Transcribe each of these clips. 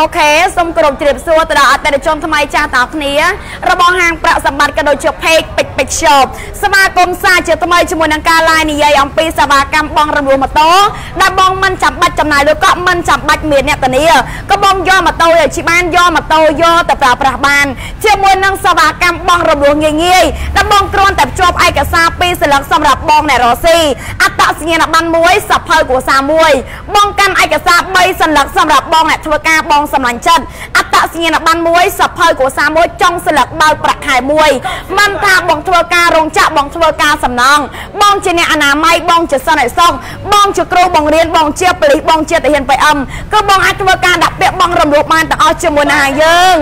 អូខេសូមគោរពជម្រាបសួរទៅដល់អតិថិជនថ្មីចាស់ទាំងគ្នារបស់ហាងប្រាក់សម្បត្តិក៏ដូចជា Page ពេជ្រពេជ្រ Shop សមាគមសាជាថ្មីជាមួយនឹងការ live និយាយអំពីសេវាកម្មបងរំលោះម៉ូតូដែលបងមិនចាំបាច់ចំណាយលុយក៏មិនចាំបាច់មានអ្នកធានាក៏បងយកម៉ូតូឲ្យជីបានយកម៉ូតូយកទៅប្រើប្រាស់បាន ជាមួយនឹងសេវាកម្មបងរំលោះងាយងាយដែលបងគ្រាន់តែភ្ជាប់ឯកសារពីរសន្លឹកសម្រាប់បងអ្នករស់ស៊ីអត្តសញ្ញាណប័ណ្ណមួយសភៅគ្រួសារមួយបងកាន់ឯកសារ3សន្លឹកសម្រាប់បងអ្នកធ្វើការបងសម្លាញ់ចិត្តអត្តសញ្ញាណប័ណ្ណមួយសភៅគ្រួសារមួយចុងស្លឹកបើកប្រាក់ខែមួយមិនថាបងធ្វើការរោងចក្របងធ្វើការសំណង់បងជាអ្នកអនាម័យបងជាសន្តិសុខបងជាគ្រូបងរៀនបងជាប៉ូលីសបងជាទាហាន PM គឺបងអាចធ្វើការដាក់ពាក្យបងរំលោភបានទាំងអស់ជាមួយនឹងយើង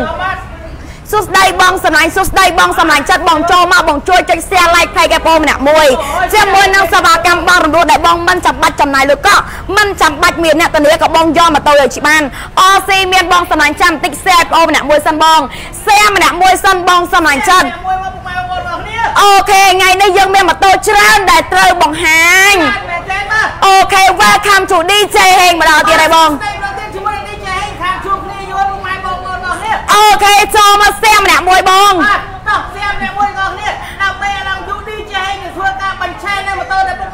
សួស្ដីបងសម្លាញ់សួស្ដីបងសម្លាញ់ចិត្តបងចូលមកបងជួយចុច share like page ឯបងម្នាក់មួយជាមួយនឹងសេវាកម្មបង់រំលស់ដែលបងមិនចាំបាច់ចំណាយលុយក៏មិនចាំបាច់មានអ្នកធានាក៏បងយកម៉ូតូឲ្យជិះបាន OC មានបងសម្លាញ់ចាំបន្តិច share បងម្នាក់មួយសិនបង share ម្នាក់មួយសិនបងសម្លាញ់ចិត្ត OK ថ្ងៃនេះយើងមានម៉ូតូច្រើនដែលត្រូវបង្ហាញ OK welcome to DJ ហេងម្ដងទៀតហើយបង OK ចូលមក share ម្នាក់មួយបងបាទតោះសៀមម្នាក់មួយបងប្អូនដើម្បីឲ្យឡើង DJ នឹងធ្វើការបញ្ឆេះនៅម៉ូតូដែលពុកម៉ែបងប្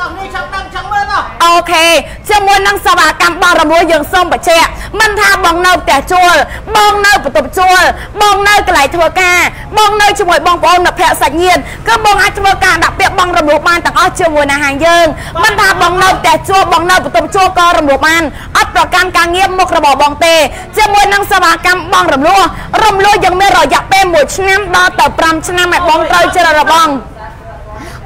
អូនបងប្អូនចង់ដឹងចង់មើលទៅអូខេជាមួយនឹងសេវាកម្មបងរមួយយើងសូមបញ្ជាក់មិនថាបងនៅផ្ទះជួលបងនៅបន្ទប់ជួលបងនៅកន្លែងធ្វើការបងនៅជាមួយបងប្អូនមិត្តភក្តិសាច់ញាតិគឺបងអាចធ្វើការដាក់ពាក្យបងរំលោភបានទាំងអស់ជាមួយនឹងហាងយើងមិនថាបងនៅផ្ទះជួលបងនៅបន្ទប់ជួលក៏រំលោភបានអត់ប្រកាន់ការងារមុខរបរបងទេជាមួយនឹងសេវាកម្មបងរំលោះរំលោះយើងមានរយៈពេល1ឆ្នាំដល់ទៅ5ឆ្នាំឲ្យបងត្រូវជ្រើសរើសបង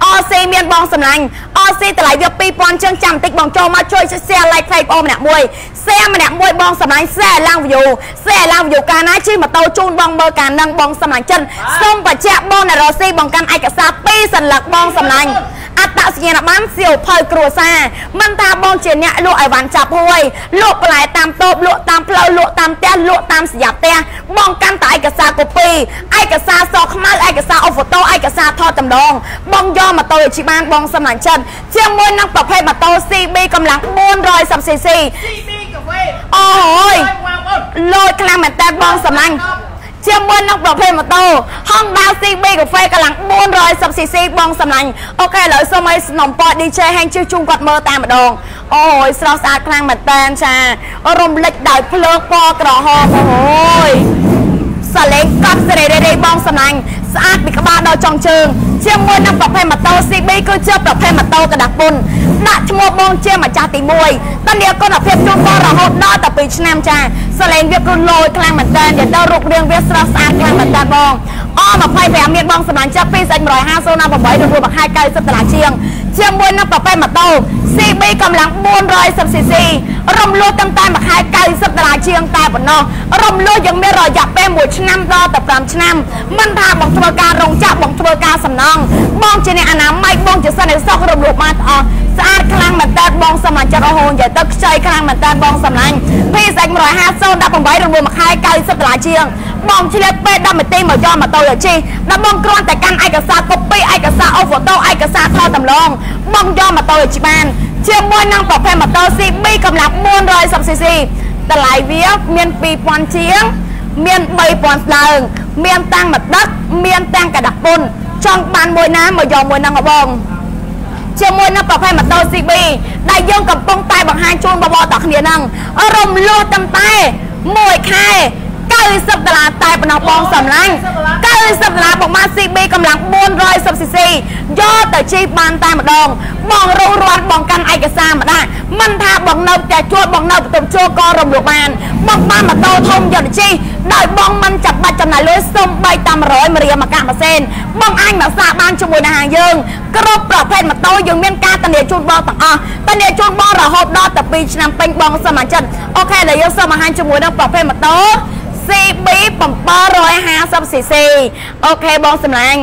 អស៊ីមានបងសម្លាញ់អស៊ីតម្លៃវា2000ជាងចាំបន្តិចបងចូលមកជួយ share like ផ្ទៃបងម្នាក់មួយ share ម្នាក់មួយបងសម្លាញ់ share ឡើង view share ឡើង view កាលណាជិះម៉ូតូជូនបងមើលកាលនឹងបងសម្លាញ់ចិនសូមបញ្ជាក់បងណារ៉ូស៊ីបងកាន់ឯកសារ2សន្លឹកបងសម្លាញ់ អត្តសញ្ញាណប័ណ្ណសៀវភៅគ្រួសារមិនថាបងជាអ្នកលក់អីវ៉ាន់ចាប់ហួយលក់បន្លែតាមតូបលក់តាមផ្លូវលក់តាមផ្ទះលក់តាមសញ្ញាផ្ទះបងកាន់តែឯកសារកូពីឯកសារសខ្មៅឯកសារអូហ្វូតូឯកសារថតតម្ដងបងយកម៉ូតូឲ្យជីបានបងសម្លាញ់ចិត្តជាមួយនឹងប្រភេទម៉ូតូ CB កម្លាំង 410cc CB កាហ្វេអូយលោតខ្លាំងមែនតើបងសម្លាញ់ ជាមួយនឹងប្រភេទម៉ូតូ Honda CB កាហ្វេកម្លាំង 410cc បងសម្លាញ់អូខេឥឡូវសូមឲ្យស្នំពត DJ ហែងជិះជុំគាត់មើលតែម្ដងអូយស្រស់ស្អាតខ្លាំងមែនតើចារំលេចដោយភ្លើងពណ៌ក្រហមអូយ សលេងកប់សេរីរេរីបងសំឡាញ់ស្អាតពីក្បាលដល់ចុងជើងជាមួយនឹងប្រភេទម៉ូតូ CB គឺជាប្រភេទម៉ូតូកដាស់ពុនដាក់ឈ្មោះបងជាម្ចាស់ទី1តនីគុណភាពជូនបងរហូតដល់ទៅ2ឆ្នាំចាសលេងវាគ្រូលយខ្លាំងមែនតើដល់រូបរាងវាស្រស់ស្អាតខ្លាំងមែនតើបងអ25មានបងសំឡាញ់ចាប់2សេច150ណា8រួមបង្ហាយ90ដុល្លារជាងជាមួយនឹងប្រភេទម៉ូតូ CB កម្លាំង 410cc រំលោះតាំងតែបង្ហាយ90ដុល្លារជាងតែប៉ុណ្ណោះរំលោះយ៉ាងមានរយៈពេល1ឆ្នាំដល់ទៅ5ឆ្នាំមិនថាបងធ្វើការរោងចក្របងធ្វើការសំណង់បងជាអ្នកអនាម័យបងជាសន្តិសុខរំលោះបានអស់ស្អាតខ្លាំងមែនតើបងសម្លាញ់ចិត្តរហូតនិយាយទៅខ្ចីខ្លាំងមែនតើបងសម្លាញ់ពីសាច់150 18រង្រួលមួយខែ90ដុល្លារជាងបងឆ្លៀតពេល10នាទីមកយកម៉ូតូទៅជិះដល់បងគ្រាន់តែកាន់ឯកសារកូពីឯកសារអូហ្វូតូឯកសារថតតម្លងបងយកម៉ូតូទៅជិះបានជាមួយនឹងប្រភេទម៉ូតូ CB កម្លាំង 410cc តម្លៃវាមាន2000ជាង មាន3000ស្លើង មានតាំងមកដឹកមានតាំងកដាស់ពុនចង់បានមួយណាមកយកមួយហ្នឹងបងជាមួយនឹងប្រភេទម៉ូតូ CB ដែលយើងកំពុងតែបង្ហាញជូនបងប្អូនទាំងគ្នាហ្នឹងរំលោះតាំងតែមួយខែ 90ដុល្លារតែប៉ុណ្ណោះបងសំឡាញ់90ដុល្លារបងមក CB កម្លាំង 410cc យកទៅជិះបានតែម្ដង បងរងរាន់បងកាន់ឯកសារម្ដងមិនថាបងនៅផ្ទះជួលបងនៅបន្ទប់ជួលក៏រំលោភបានបងបានម៉ូតូធំយកទៅជិះដោយបងមិនចាំបាច់ចំណាយលុយសុំបីតាម100រៀលមកកាក់ម៉ាស៊ីនបងអាចមកសាកបានជាមួយនឹងហាងយើងគ្រប់ប្រភេទម៉ូតូយើងមានការធានាជូនបងទាំងអស់ធានាជូនបងរហូតដល់ទៅ2ឆ្នាំពេញបងសមាជិកអូខេឥឡូវយើងសូមបង្ហាញជាមួយនឹងប្រភេទម៉ូតូ CB 750cc អូខេបងសម្លាញ់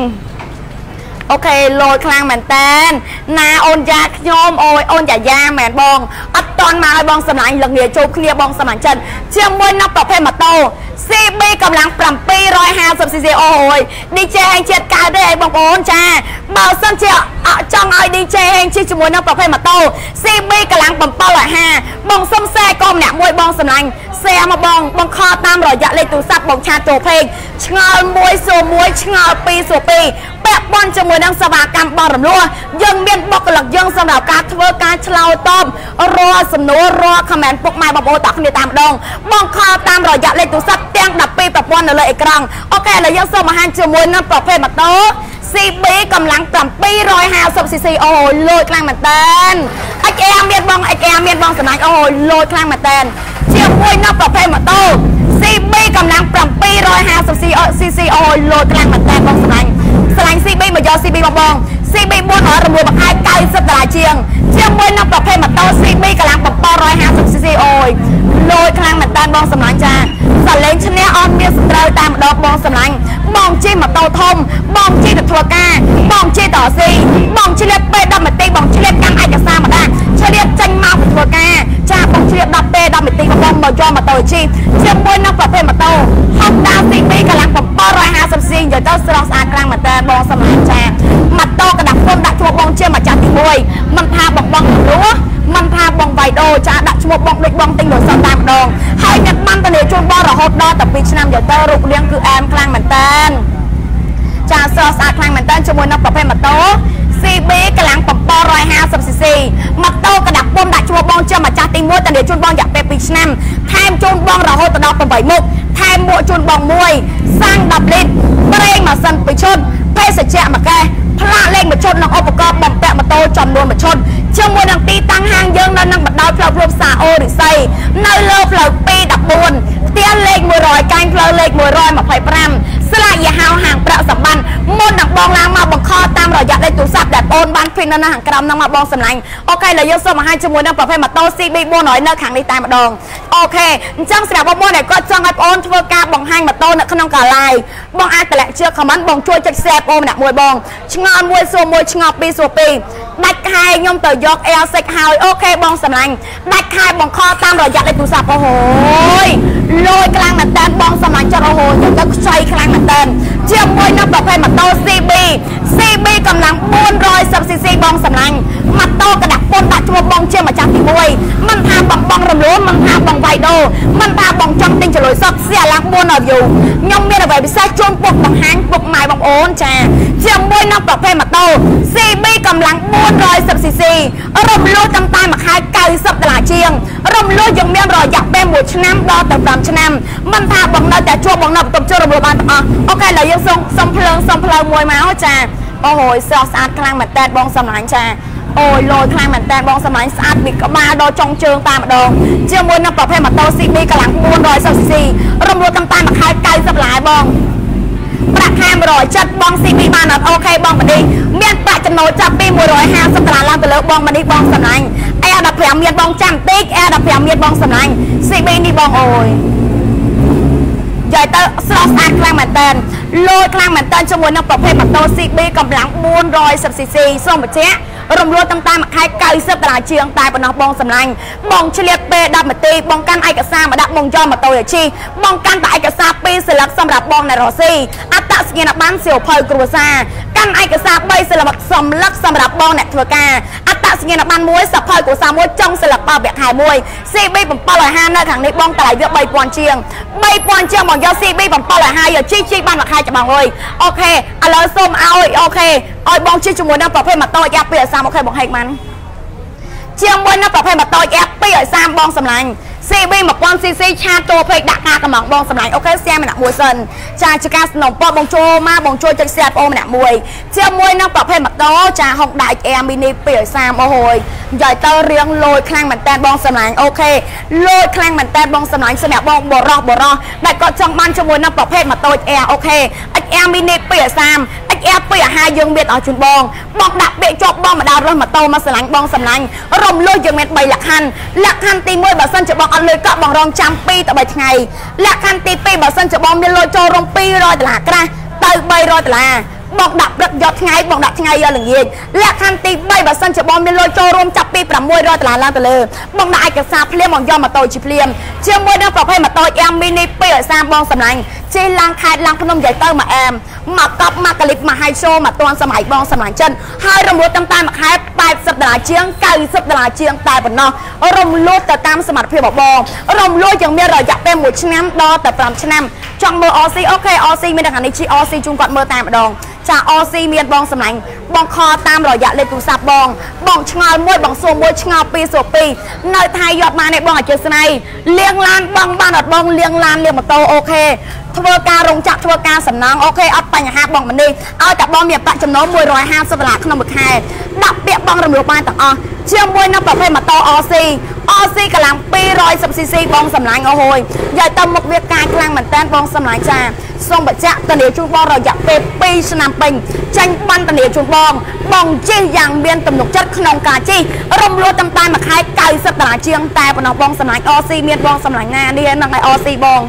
អូខេលយខ្លាំងមែនតែនណាអូនយ៉ាខ្ញុំអូយអូនយ៉ាយ៉ាមែនបងអត់តន់មកឲ្យបងសម្លាញ់លងាជួបគ្នាបងសម្លាញ់ចិត្តជាមួយនឹងប្រភេទម៉ូតូ CB កម្លាំង 750cc អូយ DJ ហែងជាតិកើតទេអីបងប្អូនចាបើសិនជាចង់ឲ្យ DJ ហែងជិះជាមួយនឹងប្រភេទម៉ូតូ CB កម្លាំង750បងសុំខ្សែកុំម្នាក់មួយបងសម្លាញ់ share មកបងបងខលតាមរយៈលេខទូរស័ព្ទបងឆាតចូលពេកឆ្ងល់មួយសួរមួយឆ្ងល់ពីរសួរពីរពាក់ព័ន្ធជាមួយនឹងសេវាកម្មបងរំលោះយើងមានបុគ្គលិកយើងសម្រាប់ការធ្វើការឆ្លើយតបរាល់សំណួររាល់ comment ពុកម៉ែបងប្អូនតគ្នាតាមម្ដងបងខលតាមរយៈលេខទូរស័ព្ទទាំង12ប្រព័ន្ធនៅលើអេក្រង់អូខេឥឡូវយើងសូមបង្ហាញជាមួយនឹងប្រភេទម៉ូតូ CB កម្លាំង 750cc អូលូចខ្លាំងមែនតើ XR មានបង XR មានបងសម្លាញ់អូលូចខ្លាំងមែនតើជាមួយនឹងប្រភេទម៉ូតូ CB កម្លាំង 750cc អូលូចខ្លាំងមែនតើបងសម្លាញ់ ស្រឡាញ់ CB មកយក CB បងបង CB 400រមួយមួយខែ90ដុល្លារជាងជាមួយនឹងប្រភេទម៉ូតូ CB កម្លាំង 750cc អូយលូចខ្លាំងមែនតើបងសម្លាញ់ចាសលេងឈ្នះអត់មានសត្រូវតាមម្ដងបងសម្លាញ់បងជិះម៉ូតូធំ បងជិះទៅធ្វើការបងជិះតស៊ីបងឆ្លៀតពេល10នាទីបងឆ្លៀតកាន់ឯកសារមកដាក់ឆ្លៀតចេញមកទៅធ្វើការចាបងឆ្លៀត10ពេល10នាទីបងមកយកម៉ូតូជិះជាមួយនឹងប្រភេទម៉ូតូ Honda CB កម្លាំង 750cc និយាយទៅស្រស់ស្អាតខ្លាំងមែនតើបងសម្លាញ់ចាម៉ូតូកណ្ដាប់ពុំដាក់ឈ្មោះបងជាម្ចាស់ទី1មិនថាបងបងរស់មិនថាបងវៃដូចាដាក់ឈ្មោះបងដូចបងទិញរស័ព្ទតែម្ដងហើយអ្នកបានតនីជូនបងរហូតដល់តែ2ឆ្នាំយកទៅរូបរាងគឺអែមខ្លាំងមែនតើចាស្រស់ស្អាតខ្លាំងមែនតើជាមួយនឹងប្រភេទម៉ូតូ ដាក់ពុំដាក់ឈ្មោះបងជាម្ចាស់ទី1តនីជូនបងរយៈពេល2ឆ្នាំថែមជូនបងរហូតដល់8មុខថែមមួកជូនបងមួយសាំង10លីត្រប្រេងម៉ាស៊ីន2ឈុតភេសជ្ជៈមួយកេះផ្លាកលេខមួយឈុតនិងឧបករណ៍បំពាក់ម៉ូតូចំនួនមួយឈុតជាមួយនឹងទីតាំងហាងយើងនៅនឹងបណ្ដោយផ្លូវព្រំផ្សារអូរិស័យនៅលើផ្លូវ214ផ្ទះលេខ100កាញ់ផ្លូវលេខ125 ស្លាកយីហោហាងប្រាក់សម្បត្តិមុននឹងបងឡើងមកបង្ខំតាមរយៈលេខទូរស័ព្ទដែលបងបានឃើញនៅខាងក្រោមហ្នឹងមកបងសម្លាញ់អូខេឥឡូវយើងសូមបង្ហាញជាមួយនឹងប្រភេទម៉ូតូ CB 400នៅខាងនេះតែម្ដងអូខេអញ្ចឹងសម្រាប់បងប្អូនដែលគាត់ចង់ឲ្យបងធ្វើការបង្ហាញម៉ូតូនៅក្នុងកាឡាយបងអាចតម្លាក់ជឿ comment បងជួយចុច share បងម្នាក់មួយបងឆ្ងល់មួយសួរមួយឆ្ងល់ពីរសួរពីរ ដាច់ខែខ្ញុំទៅយក Air 6ហើយអូខេបងសម្លាញ់ដាច់ខែបងខលតាមរយៈលេខទូរស័ព្ទអូហូយលយខ្លាំងមែនតើបងសម្លាញ់ចិត្តអូហូយទៅខ្ចីខ្លាំងមែនតើ ជាមួយនឹងប្រភេទម៉ូតូ CB CB កម្លាំង 410cc បងសម្លាញ់ម៉ូតូកដាក់ពុនដាក់ឈ្មោះបងជាម្ចាស់ទី1មិនថាបងបងរំលោះមិនថាបងវាយដូមិនថាបងចង់ទិញចលុយសុកសៀឡើង4ឲ្យយូខ្ញុំមានអ្វីពិសេសជូនពុកបង្ហាញពុកម៉ែបងប្អូនចាជាមួយនឹងប្រភេទម៉ូតូ CB កម្លាំង 410cc រំលោះតាមតែមួយខែ90ដុល្លារជាងរំលោះយើងមានរយៈពេល1ឆ្នាំដល់ទៅ5ឆ្នាំមិនថាបងនៅតែជួបបងនៅបន្ទប់ជួបរំលោះបានទាំងអស់អូខេឥឡូវយើងសុំសុំភ្លើងសុំភ្លើងមួយមកចាអូយស្រស់ស្អាតខ្លាំងមែនតើបងសម្លាញ់ចាអូយលយខ្លាំងមែនតើបងសម្លាញ់ស្អាតពីក្បាលដល់ចុងជើងតាមម្ដងជាមួយនឹងប្រភេទម៉ូតូ CB កម្លាំង 410cc រំលោះតាមតែមួយខែ90ដុល្លារបងប្រាក់ខែ170បង CB បានអត់អូខេបងបឌីមានប្រាក់ចំណូលចាប់ពី150ដុល្លារឡើងទៅលើបងបឌីបងសម្លាញ់ Air15 មានបងចាំតិច Air15 មានបងសម្លាញ់ CB នេះបងអូយ និយាយទៅស្រស់ស្អាតខ្លាំងមែនតើលូតខ្លាំងមែនតើជាមួយនឹងប្រភេទម៉ូតូ CB កម្លាំង 410cc សូមបញ្ជាក់រំលោះតាមតាមមួយខែ90ដុល្លារជាងតែប៉ុណ្ណោះបងសម្លាញ់បងឆ្លៀតពេល10នាទីបងកាន់ឯកសារមកដាក់បងយកម៉ូតូឲ្យជិះបងកាន់តែឯកសារ2សន្លឹកសម្រាប់បងអ្នករស់ស៊ីអត្តសញ្ញាណប័ណ្ណសៀវភៅគ្រួសារកាន់ឯកសារ3សន្លឹកសម្លឹកសម្រាប់បងអ្នកធ្វើការអត្ត សញ្ញាណប័ណ្ណមួយសភៅគ្រួសារមួយចុងសន្លឹកបបវខែមួយ CB 750នៅខាងនេះបងតម្លៃវា3000ជាង3000ជាងមកយក CB 750យកជីជីបានមួយខែច្បាស់អើយអូខេឥឡូវសូមឲ្យអូខេឲ្យបងជិះជាមួយនឹងប្រភេទម៉ូតូយ៉ាប់2ឲ្យ30អូខេបងហេកបានជាមួយនឹងប្រភេទម៉ូតូយ៉ាប់2ឲ្យ30បងសម្លាញ់ CB 1000cc ឆាតចូលពេកដាក់ការកំងបងសម្លាញ់អូខេសៀម្នាក់មួយសិនចាជាការสนុំពបងចូលមកបងជួយចុច share បងម្នាក់មួយជាមួយនឹងប្រភេទម៉ូតូចា Honda Air Mini 230អូហូយនិយាយទៅរៀងលយខ្លាំងមែនតើបងសម្លាញ់អូខេលយខ្លាំងមែនតើបងសម្លាញ់សម្រាប់បងបរោះបរោះដែលគាត់ចង់បានជាមួយនឹងប្រភេទម៉ូតូ Air អូខេ Air Mini 230 XR 2អាហារយើងមានឲ្យជូនបងបងដាក់ពាក្យជាប់បងម្ដងរស់ម៉ូតូមកស្រឡាញ់បងស្រឡាញ់រំលោះយើងមាន3លក្ខខណ្ឌលក្ខខណ្ឌទី1បើសិនជាបងអត់លុយកក់បងរងចាំ2ទៅ3ថ្ងៃលក្ខខណ្ឌទី2បើសិនជាបងមានលុយចូលរង200ដុល្លារក្រាស់ទៅ300ដុល្លារបងដាក់ព្រឹកយកថ្ងៃបងដាក់ថ្ងៃយកល្ងាចលក្ខខណ្ឌទី3បើសិនជាបងមានលុយចូលរួមចាប់ពី600ដុល្លារឡើងទៅលើបងដាក់ឯកសារភ្លាមបងយកម៉ូតូជាភ្លាមជាមួយនឹងប្រភេទម៉ូតូ M Mini 230បងសម្លាញ់ជិះឡើងខេត្តឡើងភ្នំនិយាយទៅមកអែមមកកប់មកកលិបមកហៃសូមកតាន់សម័យបងសម្លាញ់ចិនហើយរំលោះតាមតាមមួយខែ80ដុល្លារជាង90ដុល្លារជាងតែប៉ុណ្ណោះរំលោះទៅតាមសមត្ថភាពរបស់បងរំលោះយ៉ាងមានរយៈពេល1ឆ្នាំដល់ទៅ5ឆ្នាំចង់មើល OC OK OC មានតែខាងនេះជី OC ជូនគាត់មើលតែម្ដងចា OC មានបងសម្លាញ់បង call តាមរយៈលេខទូរស័ព្ទបង បងឆ្ងល់មួយបងសួរមួយឆ្ងល់ពីរសួរពីរនៅថៃយកបានទេបងអធិស្ឋានលាងឡានបងបានអត់បងលាងឡានលាងម៉ូតូ OK ធ្វើការរោងចក្រធ្វើការសំណង់ OK អត់បញ្ហាបងមនេះឲ្យតែបងមានប្រាក់ចំណូល150ដុល្លារក្នុងមួយខែដាក់ពាក្យបង់រំលស់បានទាំងអស់ជាមួយនឹងប្រភេទម៉ូតូ OC OC កម្លាំង 210cc បងសម្លាញ់អូហូយនិយាយទៅមុខវាកាយខ្លាំងមែនតើបងសម្លាញ់ចាសូមបញ្ជាក់តនីជូនបងរយៈពេល2ឆ្នាំពេញចាញ់បានតនីជូនបងបងជិះយ៉ាងមានទំនុកចិត្តក្នុងការជិះរំលោះតាមតែមួយខែ90ដុល្លារជាងតែប៉ុណ្ណោះបងសម្លាញ់ OC មានបងសម្លាញ់ណានេះនឹងឲ្យ OC បង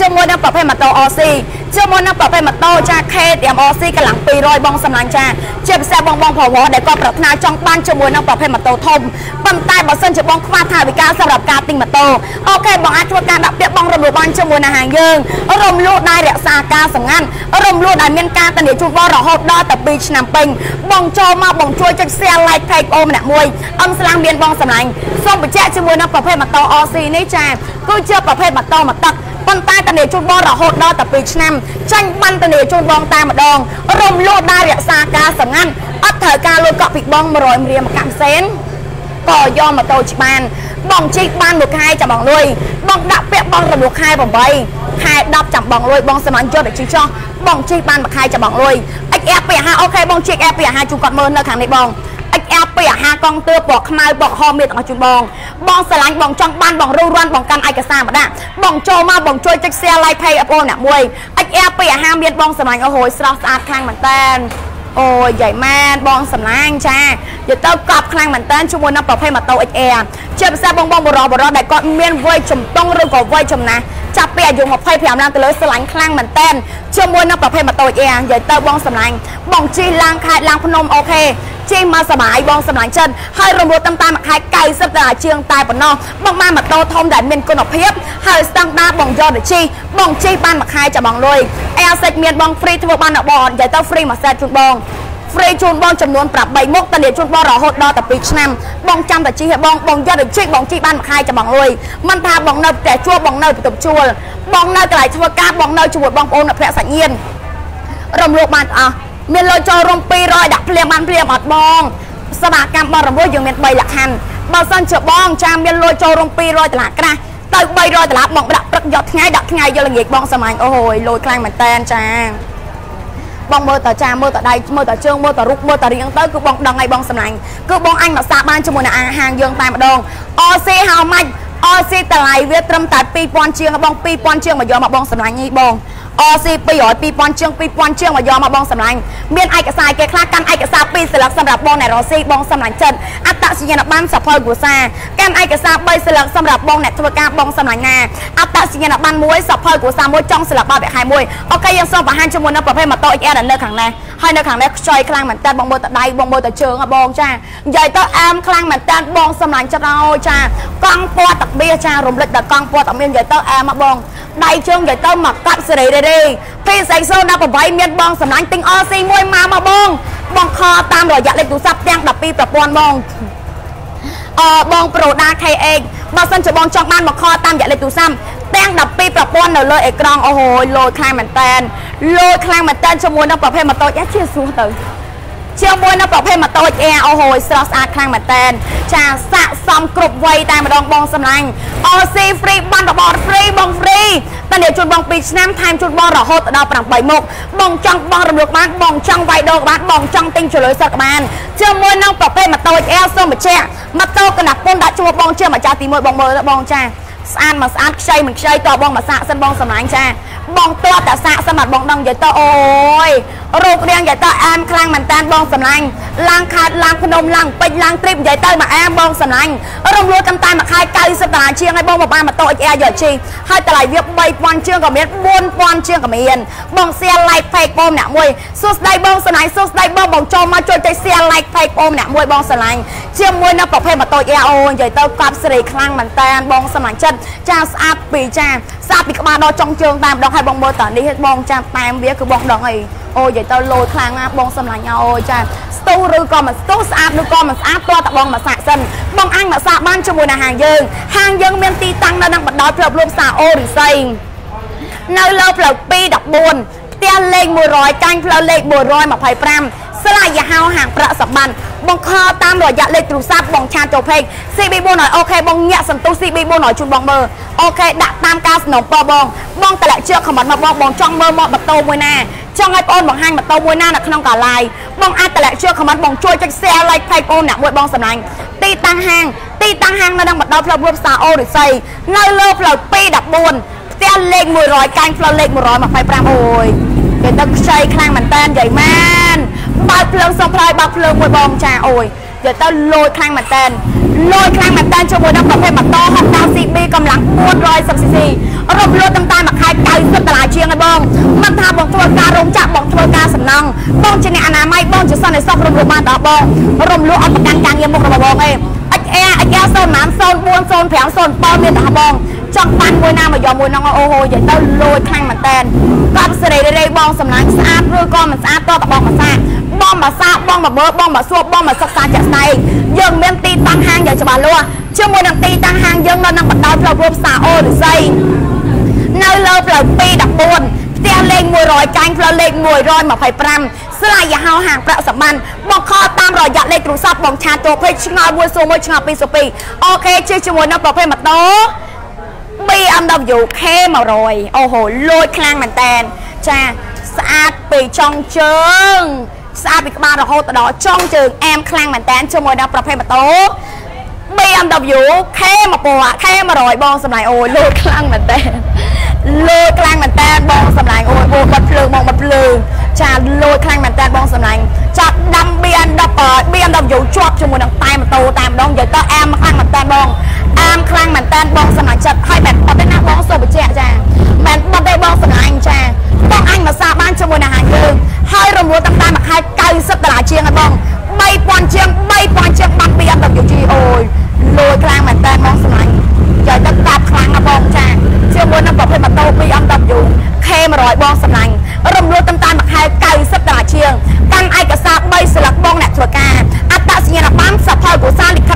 ជាមួយនឹងប្រភេទម៉ូតូ OC ជាមួយនឹងប្រភេទម៉ូតូចា KTM-OC កម្លាំង200បងសម្លាញ់ចាជាពិសេសបងបងប្រវត្តិដែលគាត់ប្រាថ្នាចង់បានជាមួយនឹងប្រភេទម៉ូតូធំប៉ុន្តែបើសិនជាបងខ្វះថវិកាសម្រាប់ការទិញម៉ូតូអូខេបងអាចធ្វើការដាក់ពាក្យបងរំលោះបានជាមួយនឹងហាងយើងរំលោះដែលរក្សាការសម្ងាត់រំលោះដែលមានការធានាជូនបងរហូតដល់តែ2ឆ្នាំពេញបងចូលមកបងជួយចុច share like page អូម្នាក់មួយអឹមស្លាំងមានបងសម្លាញ់សូមបញ្ជាក់ជាមួយនឹងប្រភេទម៉ូតូ OC នេះចាគឺជាប្រភេទម៉ូតូមកទឹក ប៉ុន្តែតនីជូនបងរហូតដល់តែ2ឆ្នាំចាញ់បានតនីជូនបងតែម្ដងរំលោះដែររក្សាការសម្ងាត់អត់ត្រូវការលុយកក់ពីបង100រៀលមកកាំសេនក៏យកម៉ូតូច្បានបងជីកបានមួយខែចាំបងលុយបងដាក់ពាក្យបងរំលោះខែ8ខែ10ចាំបងលុយបងសម្រាប់យកទៅជីកចោះបងជីកបានមួយខែចាំបងលុយ XF 250អូខេបងជីក F 250ជូនគាត់មើលនៅខាងនេះបង XL ពីអាហារកងទឿពណ៌ខ្មៅពណ៌ក្រហមមានទាំងអស់ជូនបងបងស្រឡាញ់បងចង់បានបងរੂរាន់បងកាន់ឯកសារមកដាក់បងចូលមកបងជួយចុច share like page អពអ្នកមួយ XL ពីអាហារមានបងស្រឡាញ់អូហូយស្រស់ស្អាតខ្លាំងមែនតើអូយយាយម៉ែនបងសម្លាញ់ចាយកទៅកប់ខ្លាំងមែនតើជាមួយនឹងប្រភេទម៉ូតូ XR ជាពិសេសបងបងបរោះបរោះដែលគាត់មានវ័យចំតុងឬក៏វ័យចំណាស់ចាប់ពីអាយុ25ឡើងទៅលើស្រឡាញ់ខ្លាំងមែនតើជាមួយនឹងប្រភេទម៉ូតូ XR និយាយទៅបងសម្លាញ់បងជិះឡើងខេត្តឡើងភ្នំអូខេ ជិះមកសបាយបងសម្លាញ់ចិនហើយរំលោះតាមតាមមួយខែ90ដុល្លារជាងតែប៉ុណ្ណោះបងបានម៉ូតូធំដែលមានគុណភាពហើយស្តង់ដារបងយកទៅជិះបងជិះបានមួយខែចាំបងលុយអែសិចមានបងហ្វ្រីធ្វើបានដល់បងនិយាយទៅហ្វ្រីមួយសេតជូនបងហ្វ្រីជូនបងចំនួន8មុខតាលាជូនបងរហូតដល់តែ2ឆ្នាំបងចាំតែជិះឲ្យបងបងយកទៅជិះបងជិះបានមួយខែចាំបងលុយមិនថាបងនៅផ្ទះជួលបងនៅបន្ទប់ជួលបងនៅកន្លែងធ្វើការបងនៅជាមួយបងប្អូនអ្នកភ័ក្រសាច់ញាតិរំលោភបានអស់ មានលុយចូលរួម200ដាក់ភ្លាមបានភ្លាមអត់បងសមាកម្មបរិមោយើងមាន3លក្ខខណ្ឌបើសិនជាបងចាមានលុយចូលរួម200ដុល្លារក្រាស់ទៅ300ដុល្លារបងដាក់ព្រឹកយកថ្ងៃដាក់ថ្ងៃយកល្ងាចបងសាមញ្ញអូយលុយខ្លាំងមែនតែនចាបងមើលតចាមើលតដៃមើលតជើងមើលតរូបមើលតរៀងទៅគឺបងដឹងហើយបងសម្លាញ់គឺបងអញមកសាបានជាមួយនឹងអាហារយើងតែម្ដងអសេហៅម៉ាច់អសេតម្លៃវាត្រឹមតែ2000ជាងបង2000ជាងមកយកមកបងសម្លាញ់នេះបង OC 200 2000ជាង2000ជាងមកយកមកបងសម្លាញ់មានឯកសារគេខ្លះកាន់ឯកសារ2ស្លឹកសម្រាប់បងអ្នករ៉ូស៊ីបងសម្លាញ់ចិត្តអត្តសញ្ញាណប័ណ្ណសភៅគ្រួសារកាន់ឯកសារ3ស្លឹកសម្រាប់បងអ្នកធ្វើការបងសម្លាញ់ណាអត្តសញ្ញាណប័ណ្ណមួយសភៅគ្រួសារមួយចុងស្លឹកបបខែមួយអូខេយើងសូមបង្ហាញជាមួយនៅប្រភេទម៉ូតូ XR នៅខាងនេះ ហើយនៅខាងនេះខ្ចីខ្លាំងមែនតើបងមើលតដៃបងមើលតជើងបងចានិយាយទៅអែមខ្លាំងមែនតើបងសម្លាញ់ចិត្តអើយចាកង់ពណ៌តាបៀចារំលឹកដល់កង់ពណ៌តាមាននិយាយទៅអែមមកបងដៃជើងនិយាយទៅមកកាត់សេរីរេរេពីសៃសូ18មានបងសម្លាញ់ទិញ RC មួយមកមកបងបងខតាមរយៈលេខទូរស័ព្ទទាំង12ប្រព័ន្ធបងអឺបងប្រូដា KX បើសិនជាបងចង់បានមកខតាមរយៈលេខទូរស័ព្ទ ទាំង12ប្រព័ន្ធនៅលើអេក្រង់អូហូយលោយខ្លាំងមែនតែនលោយខ្លាំងមែនតែនជាមួយនឹងប្រភេទម៉ូតូយ៉ាជាសួរទៅជាមួយនៅប្រភេទម៉ូតូ Air អូហូយស្រស់ស្អាតខ្លាំងមែនតែនចាស័កសមគ្រប់វ័យតែម្ដងបងសម្លាញ់ OC free បានរបរ free បង free តានេះជូនបង2ឆ្នាំថែមជូនបងរហូតដល់8មុខបងចង់បងរំលឹកបានបងចង់វាយដូរបានបងចង់ទិញជលុយសឹកបានជាមួយនឹងប្រភេទម៉ូតូ Air សូមបញ្ជាក់ម៉ូតូកណ្ដាប់ពុនដាក់ជួបបងជាម្ចាស់ទី1បងមើលទៅបងចា ស្អាតមកស្អាតខ្ចីមិនខ្ចីតបងមកសាកសិនបងសម្លាញ់ចាបងទាត់តែសាកសិនមកបងដឹងនិយាយទៅអូយរូបរាងនិយាយទៅអែមខ្លាំងមែនតានបងសម្លាញ់ ឡើងខាតឡើងភ្នំឡើងពេជ្រឡើងទ្រីបនិយាយទៅមកអែមបងសម្លាញ់រំលោះតាមតែមួយខែ90ដុល្លារជាងឲ្យបងមកបានម៉ូតូ XR យកជីហើយតម្លៃវា3000ជាងក៏មាន4000ជាងក៏មាន បងសៀល like page បងអ្នកមួយសួស្ដីបងសម្លាញ់សួស្ដីបងបងចូលមកជួយចុច share like page បងអ្នកមួយបងសម្លាញ់ជាមួយនៅប្រភេទម៉ូតូ XR អូនិយាយទៅកប់សេរីខ្លាំងមែនតានបងសម្លាញ់ចិត្តចាស្អាតពីចា ស្អាតពីក្បាលដល់ចុងជើងតែម្ដងឲ្យបងមើលតនេះបងចាតាមវាគឺបងដងអីអូនិយាយទៅលោខ្លាំងណាស់បងសម្លាញ់អូចាស្ទូឬក៏មិនស្ទូស្អាតឬក៏មិនស្អាតតើតបងមកសាក់សិនបងអញមកសាក់បានជាមួយនឹងហាងយើងហាងយើងមានទីតាំងនៅនឹងបណ្ដោយផ្លូវលំសាអូរិស័យនៅលើផ្លូវ214ផ្ទះលេខ100កាញ់ផ្លូវលេខ125 ស្លាយហៅហាងប្រាក់សម្បត្តិបងខលតាមរយៈលេខទូរស័ព្ទបងឆាតចូលពេក CB400 អូខេបងញាក់សន្ទុះ CB400 ជូនបងមើលអូខេដាក់តាមការสนំពបងបងតម្លាក់ជឿខមមិនមកបងបងចង់មើលមកម៉ូតូមួយណាចង់ឲ្យបងបង្ហាញម៉ូតូមួយណានៅក្នុងកាឡាយបងអាចតម្លាក់ជឿខមមិនបងជួយចុច share like page បងអ្នកមួយបងសម្លាញ់ទីតាំងហាងទីតាំងហាងនៅក្នុងបណ្ដោយផ្លូវរួមសាអូរិស័យនៅលើផ្លូវ214ផ្ទះលេខ100កាញ់ផ្លូវលេខ125អូយគេទៅខ្ចីខ្លាំងមែនតើនិយាយមែន បើកភ្លើងសុំផ្លាយបើកភ្លើងមួយបងចាអូយនិយាយទៅលួយខ្លាំងមែនតើលួយខ្លាំងមែនតើជាមួយនឹងប្រភេទម៉ូតូ Honda CB កម្លាំង 410cc រំលោះតាមតែមួយខែ90ដុល្លារជាងហើយបងមិនថាបងធ្វើការរោងចក្របងធ្វើការសំណង់បងជាអ្នកអនាម័យបងជាសន្តិសុខរំលោះបានដល់បងរំលោះអត់ប្រកាន់ការងារមុខរបស់បងឯង XR XR 0 05 05 07មានតែបង ចង់បានមួយណាមកយកមួយហ្នឹងអូហូនិយាយទៅលួយខ្លាំងមែនតើកប់សេរីរេបងសំឡាញ់ស្អាតឬក៏មិនស្អាតតតបងមកសាបងមកសាបងមកមើលបងមកសួរបងមកសិក្សាជាក់ស្ដែងយើងមានទីតាំងហាងយ៉ាងច្បាស់លាស់ជាមួយនឹងទីតាំងហាងយើងនៅនឹងបណ្ដោយផ្លូវរួមសាអូរិស័យនៅលើផ្លូវ214ផ្ទះលេខ100កាញ់ផ្លូវលេខ125ស្លាយហៅហាងប្រាក់សម្បត្តិបងខលតាមរយៈលេខទូរស័ព្ទបងឆាតចូលពេកឆ្ងល់មួយសួរមួយឆ្ងល់ពីរសួរពីរអូខេជិះជាមួយនឹងប្រភេទម៉ូតូ BMW K100 អូហូលូចខ្លាំងមែនតែនចាស្អាតពីចុងជើង ស្អាតពីក្បាលរហូតដល់ចុងជើងអែមខ្លាំងមែនតែនជាមួយដល់ប្រភេទម៉ូតូ BMW K1000 K100 បងសម្លាញ់អូយលូចខ្លាំងមែនតែនលូចខ្លាំងមែនតែនបងសម្លាញ់អូយអូបាត់ភ្លើងបងបាត់ភ្លើង ចាលូចខ្លាំងមែនតែនបងសម្លាញ់ចាប់ដាំ BMW BMW ជាប់ជាមួយនឹងតែម៉ូតូតែម្ដងនិយាយទៅអែមខ្លាំងមែនតែនបងអាមខ្លាំងមែនតើបងសមាជិកហើយបែបអត់ទេណាបងសូបបញ្ជាក់ចាមែនបាត់ទេបងសម្លាញ់ចាបងអញមកសាបានជាមួយនឹងហាងយើងហើយរមួលតាំងតែមួយខែ90ដុល្លារជាងហើយបង3000ជាង3000ជាងបាត់ពីអត់ទៅជីអូយ លួយខ្លាំងមែនតើបងសម្លាញ់ចាទៅកាប់ខ្លាំងណាបងចាជាមួយនឹងប្រភេទម៉ូតូ BMW K100 បងសម្លាញ់រំលោះតាំងតែមួយខែ90ដុល្លារជាងកាន់ឯកសារ3ស្លឹកបងអ្នកធ្វើការអត្តសញ្ញាណប័ណ្ណសភៅគូសាលិខិត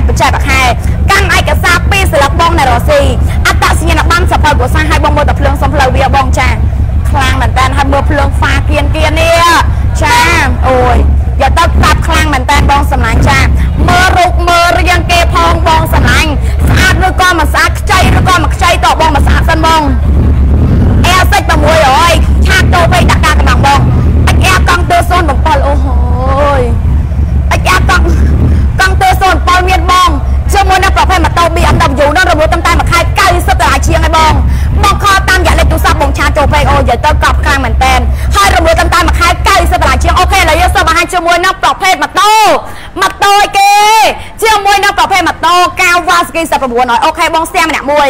Kawasaki 1900អូខេបងស្ទះម្នាក់មួយ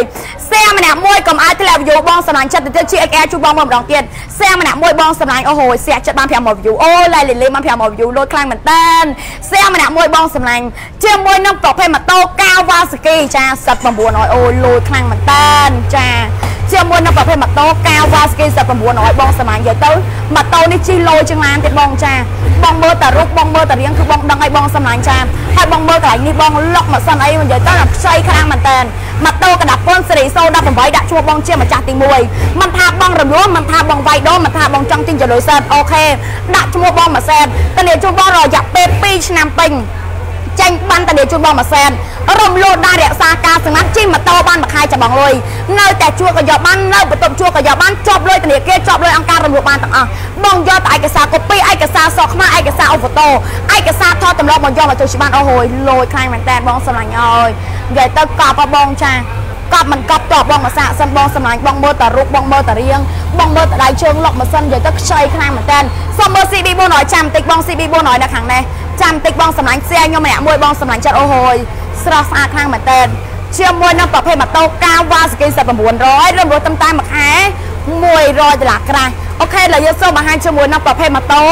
ស្ទះម្នាក់មួយកុំឲ្យធ្លាប់យូបងសម្លាញ់ចិត្តទៅជា XR ជួបបងមកម្ដងទៀតស្ទះម្នាក់មួយបងសម្លាញ់អូហូស្ទះចិត្តបាន500 view អូឡៃលីលីបាន500 view លោតខ្លាំងមែនតើស្ទះម្នាក់មួយបងសម្លាញ់ជាមួយនឹងប្រភេទម៉ូតូ Kawasaki ចា1900អូលោតខ្លាំងមែនតើចាជាមួយនឹងប្រភេទម៉ូតូ Kawasaki 1900បងសម្លាញ់យកទៅម៉ូតូនេះជិះលោជាងឡានទៀតបងចាបងមើលតារូបបងមើលតារៀងគឺបងដឹងឲ្យបងសម្លាញ់ចា ហើយបងមើលកន្លែងនេះបងលុកមកសិនអីនិយាយទៅខ្ចីខ្លាំងមែនតើម៉ូតូកណ្ដាប់ពុនសេរីសូ18ដាក់ឈ្មោះបងជាម្ចាស់ទី1មិនថាបងរំលោះមិនថាបងវាយដូរមិនថាបងចង់ទិញចលុយសែតអូខេដាក់ឈ្មោះបងមួយសែតតានេះជួបបងរយៈពេល2ឆ្នាំពេញចេញបានតានេះជួបបងមួយសែនរំលោះដែររក្សាការសម្ងាត់ជិះម៉ូតូបានមួយខែចាំបងលុយ នៅតែជួក៏យកបាននៅបន្ទប់ជួក៏យកបានជាប់លុយធនាគារជាប់លុយអង្គការរំលោះបានទាំងអស់បងយកតែឯកសារកូពីឯកសារសក់ខ្មែរឯកសារអូហ្វូតូឯកសារថតតម្លប់មកយកមកចូលច្បាស់អូហូយលុយខ្លាំងមែនតើបងស្រឡាញ់អើយនិយាយទៅកប់បងចាកប់មិនកប់តបបងមកសាកសិនបងសម្លាញ់បងមើលតារូបបងមើលតារៀងបបងមើលតដៃជើងលុកម៉ាស៊ីននិយាយទៅខ្ចីខ្លាំងមែនតើសុំមើល CB 400ចាំបន្តិចបង CB 400នៅខាងនេះចាំបន្តិចបងសម្លាញ់ខ្សែខ្ញុំម្នាក់មួយបងសម្លាញ់ចិត្តអូហូយស្រស់ស្អាតខ្លាំងមែនតើ ជាមួយនឹងប្រភេទម៉ូតូ Kawasaki 1900រំលោះតាមតែមួយខែ100ដុល្លារក្រាស់អូខេឥឡូវយើងសូមបង្ហាញជាមួយនឹងប្រភេទម៉ូតូ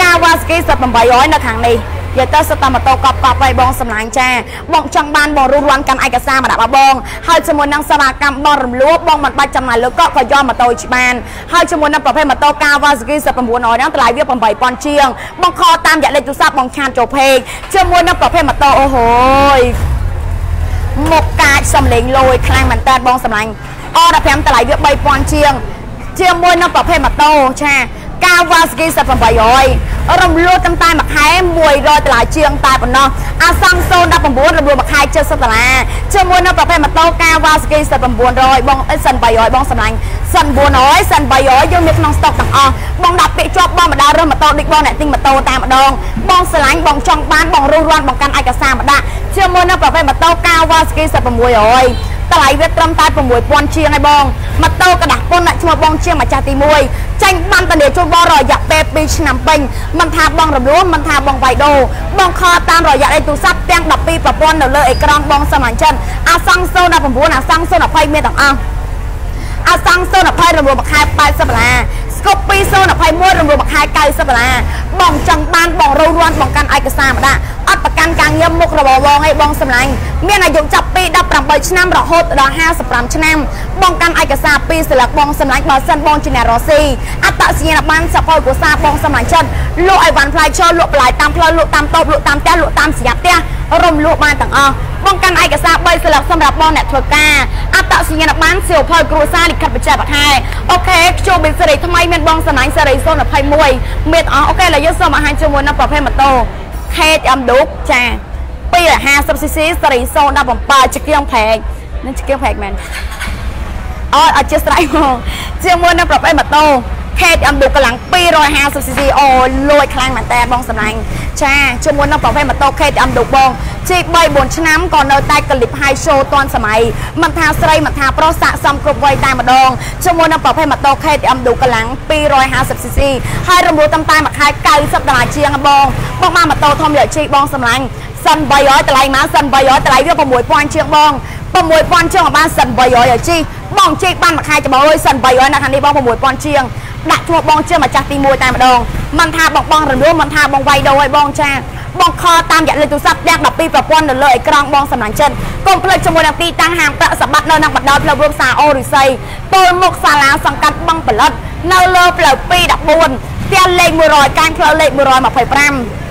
Kawasaki 1800នៅខាងនេះយកទៅសិតតែម៉ូតូកប់កប់ឲ្យបងសម្លាញ់ចាបងចង់បានបងរួចរាន់កាន់ឯកសារមកដាក់បង ហើយជាមួយនឹងសេវាកម្មបងរំលោះបងមិនបាច់ចំណាយលើកក់ក៏យកម៉ូតូជិះបានហើយជាមួយនឹងប្រភេទម៉ូតូ Kawasaki 1900ហ្នឹងតម្លៃវា8000ជាងបងខលតាមរយៈលេខទូរស័ព្ទបងឆានចូលពេកជាមួយនឹងប្រភេទម៉ូតូអូហូយ មកកាចសំលេងលយខ្លាំងមែនតើបងសម្លាញ់អរ15តម្លៃវា3000ជាង ជាមួយនឹងប្រភេទម៉ូតូចា Kawasaki 1800រំលោះតាមតែមួយខែ100ដុល្លារជាងតែប៉ុណ្ណោះអាសង់019រំលោះមួយខែ70ដុល្លារជាមួយនៅប្រភេទម៉ូតូ Kawasaki 1900បងសិន300បងសម្លាញ់សិន400សិន300យើងមានក្នុងស្តុកទាំងអស់បងដាក់ពាក្យជាប់បងម្ដងរើសម៉ូតូដូចបងអ្នកទិញម៉ូតូតែម្ដងបងស្រឡាញ់បងចង់បានបងរុះរាន់បងកាន់ឯកសារមកដាក់ជាមួយនៅប្រភេទម៉ូតូ Kawasaki 1600តម្លៃវាត្រឹមតែ6000ជាងឯបងម៉ូតូกระดาษពុនដាក់ឈ្មោះបងជាងម្ចាស់ទី1ចាញ់បានតានីជូនបងរយៈពេល2ឆ្នាំពេញ មិនថាបងរំលោះមិនថាបងវាយដូរបងខលតាមរយៈលេខទូរស័ព្ទទាំង12ប្រព័ន្ធនៅលើអេក្រង់បងសមាជិកអាសង់019អាសង់020មានទាំងអស់អាសង់020រំលោះមួយខែ80ដុល្លារស្គប់2021រំលោះមួយខែ90ដុល្លារបងចង់បានបងរោរាន់បងកាន់ឯកសារមកដាក់អត់ប្រ កាន់ការងារមុខរបរបងឯងបងសម្លាញ់មានអាយុចាប់ពី18ឆ្នាំរហូតដល់55ឆ្នាំបងកាន់ឯកសារពីសិលឹកបងសម្លាញ់បើសិនបងជាអ្នករស់ស៊ីអត្តសញ្ញាណប័ណ្ណសផលគូសាបងសម្លាញ់ចិត្តលក់អីវ៉ាន់ផ្លែឈើលក់បន្លែតាមផ្លូវលក់តាមតូបលក់តាមផ្ទះលក់តាមសញ្ញាផ្ទះរំលក់បានទាំងអស់បងកាន់ឯកសារ3ស្លឹកសម្រាប់បងអ្នកធ្វើការអត្តសញ្ញាណប័ណ្ណសៀវភៅគ្រួសារលិខិតបច្ចេកវិទ្យាអូខេខ្ជុំប៊ីសេរីថ្មីមានបងសម្លាញ់សេរី021មានអស់អូខេឥឡូវយើងសូមបង្ហាញជាមួយនឹងប្រភេទម៉ូតូ KM ឌុកចា250 cc សេរី017ជាគៀងផែកនេះជាគៀងផែកមែនអត់អត់ជាស្រ័យមកជាមួយនឹងប្រភេទម៉ូតូ KM ឌុកកម្លាំង 250cc អូលួយខ្លាំងមែនតើបងសម្លាញ់ចាជាមួយនឹងប្រភេទម៉ូតូ KM ឌុកបងជី3 4ឆ្នាំក៏នៅតែកលិប high show តាន់សម័យមិនថាស្រីមិនថាប្រុសស័កសមគ្រប់វ័យតែម្ដងជាមួយនឹងប្រភេទម៉ូតូ KTM ឌុកកម្លាំង 250cc ហើយរំលោះតាមតែមួយខែ90ដុល្លារជាងបងបងបានម៉ូតូធំយកជីបងសម្លាញ់សិន300តម្លៃម៉ាសិន300តម្លៃវា6000ជាងបង 6000ជាងបានសិន300ឲ្យជីបងជីបានមួយខែច្បោយសិន300នៅខាងនេះបង6000ជាងដាក់ឈ្មោះបងជាម្ចាស់ទី1តែម្ដងមិនថាបងបងរំលោះមិនថាបងវាយដូរឲ្យបងចាបងខលតាមរយៈលេខទូរស័ព្ទទាំង12ប្រព័ន្ធនៅលើអេក្រង់បងសម្លាញ់ចិត្តកុំភ្លេចជាមួយនឹងទីតាំងហាងប្រាក់សម្បត្តិនៅនឹងបណ្ដោយផ្លូវរួមសាអូរិស័យទល់មុខសាលាសង្កាត់បឹងផលិតនៅលើផ្លូវ214ផ្ទះលេខ100កាញ់ផ្លូវលេខ125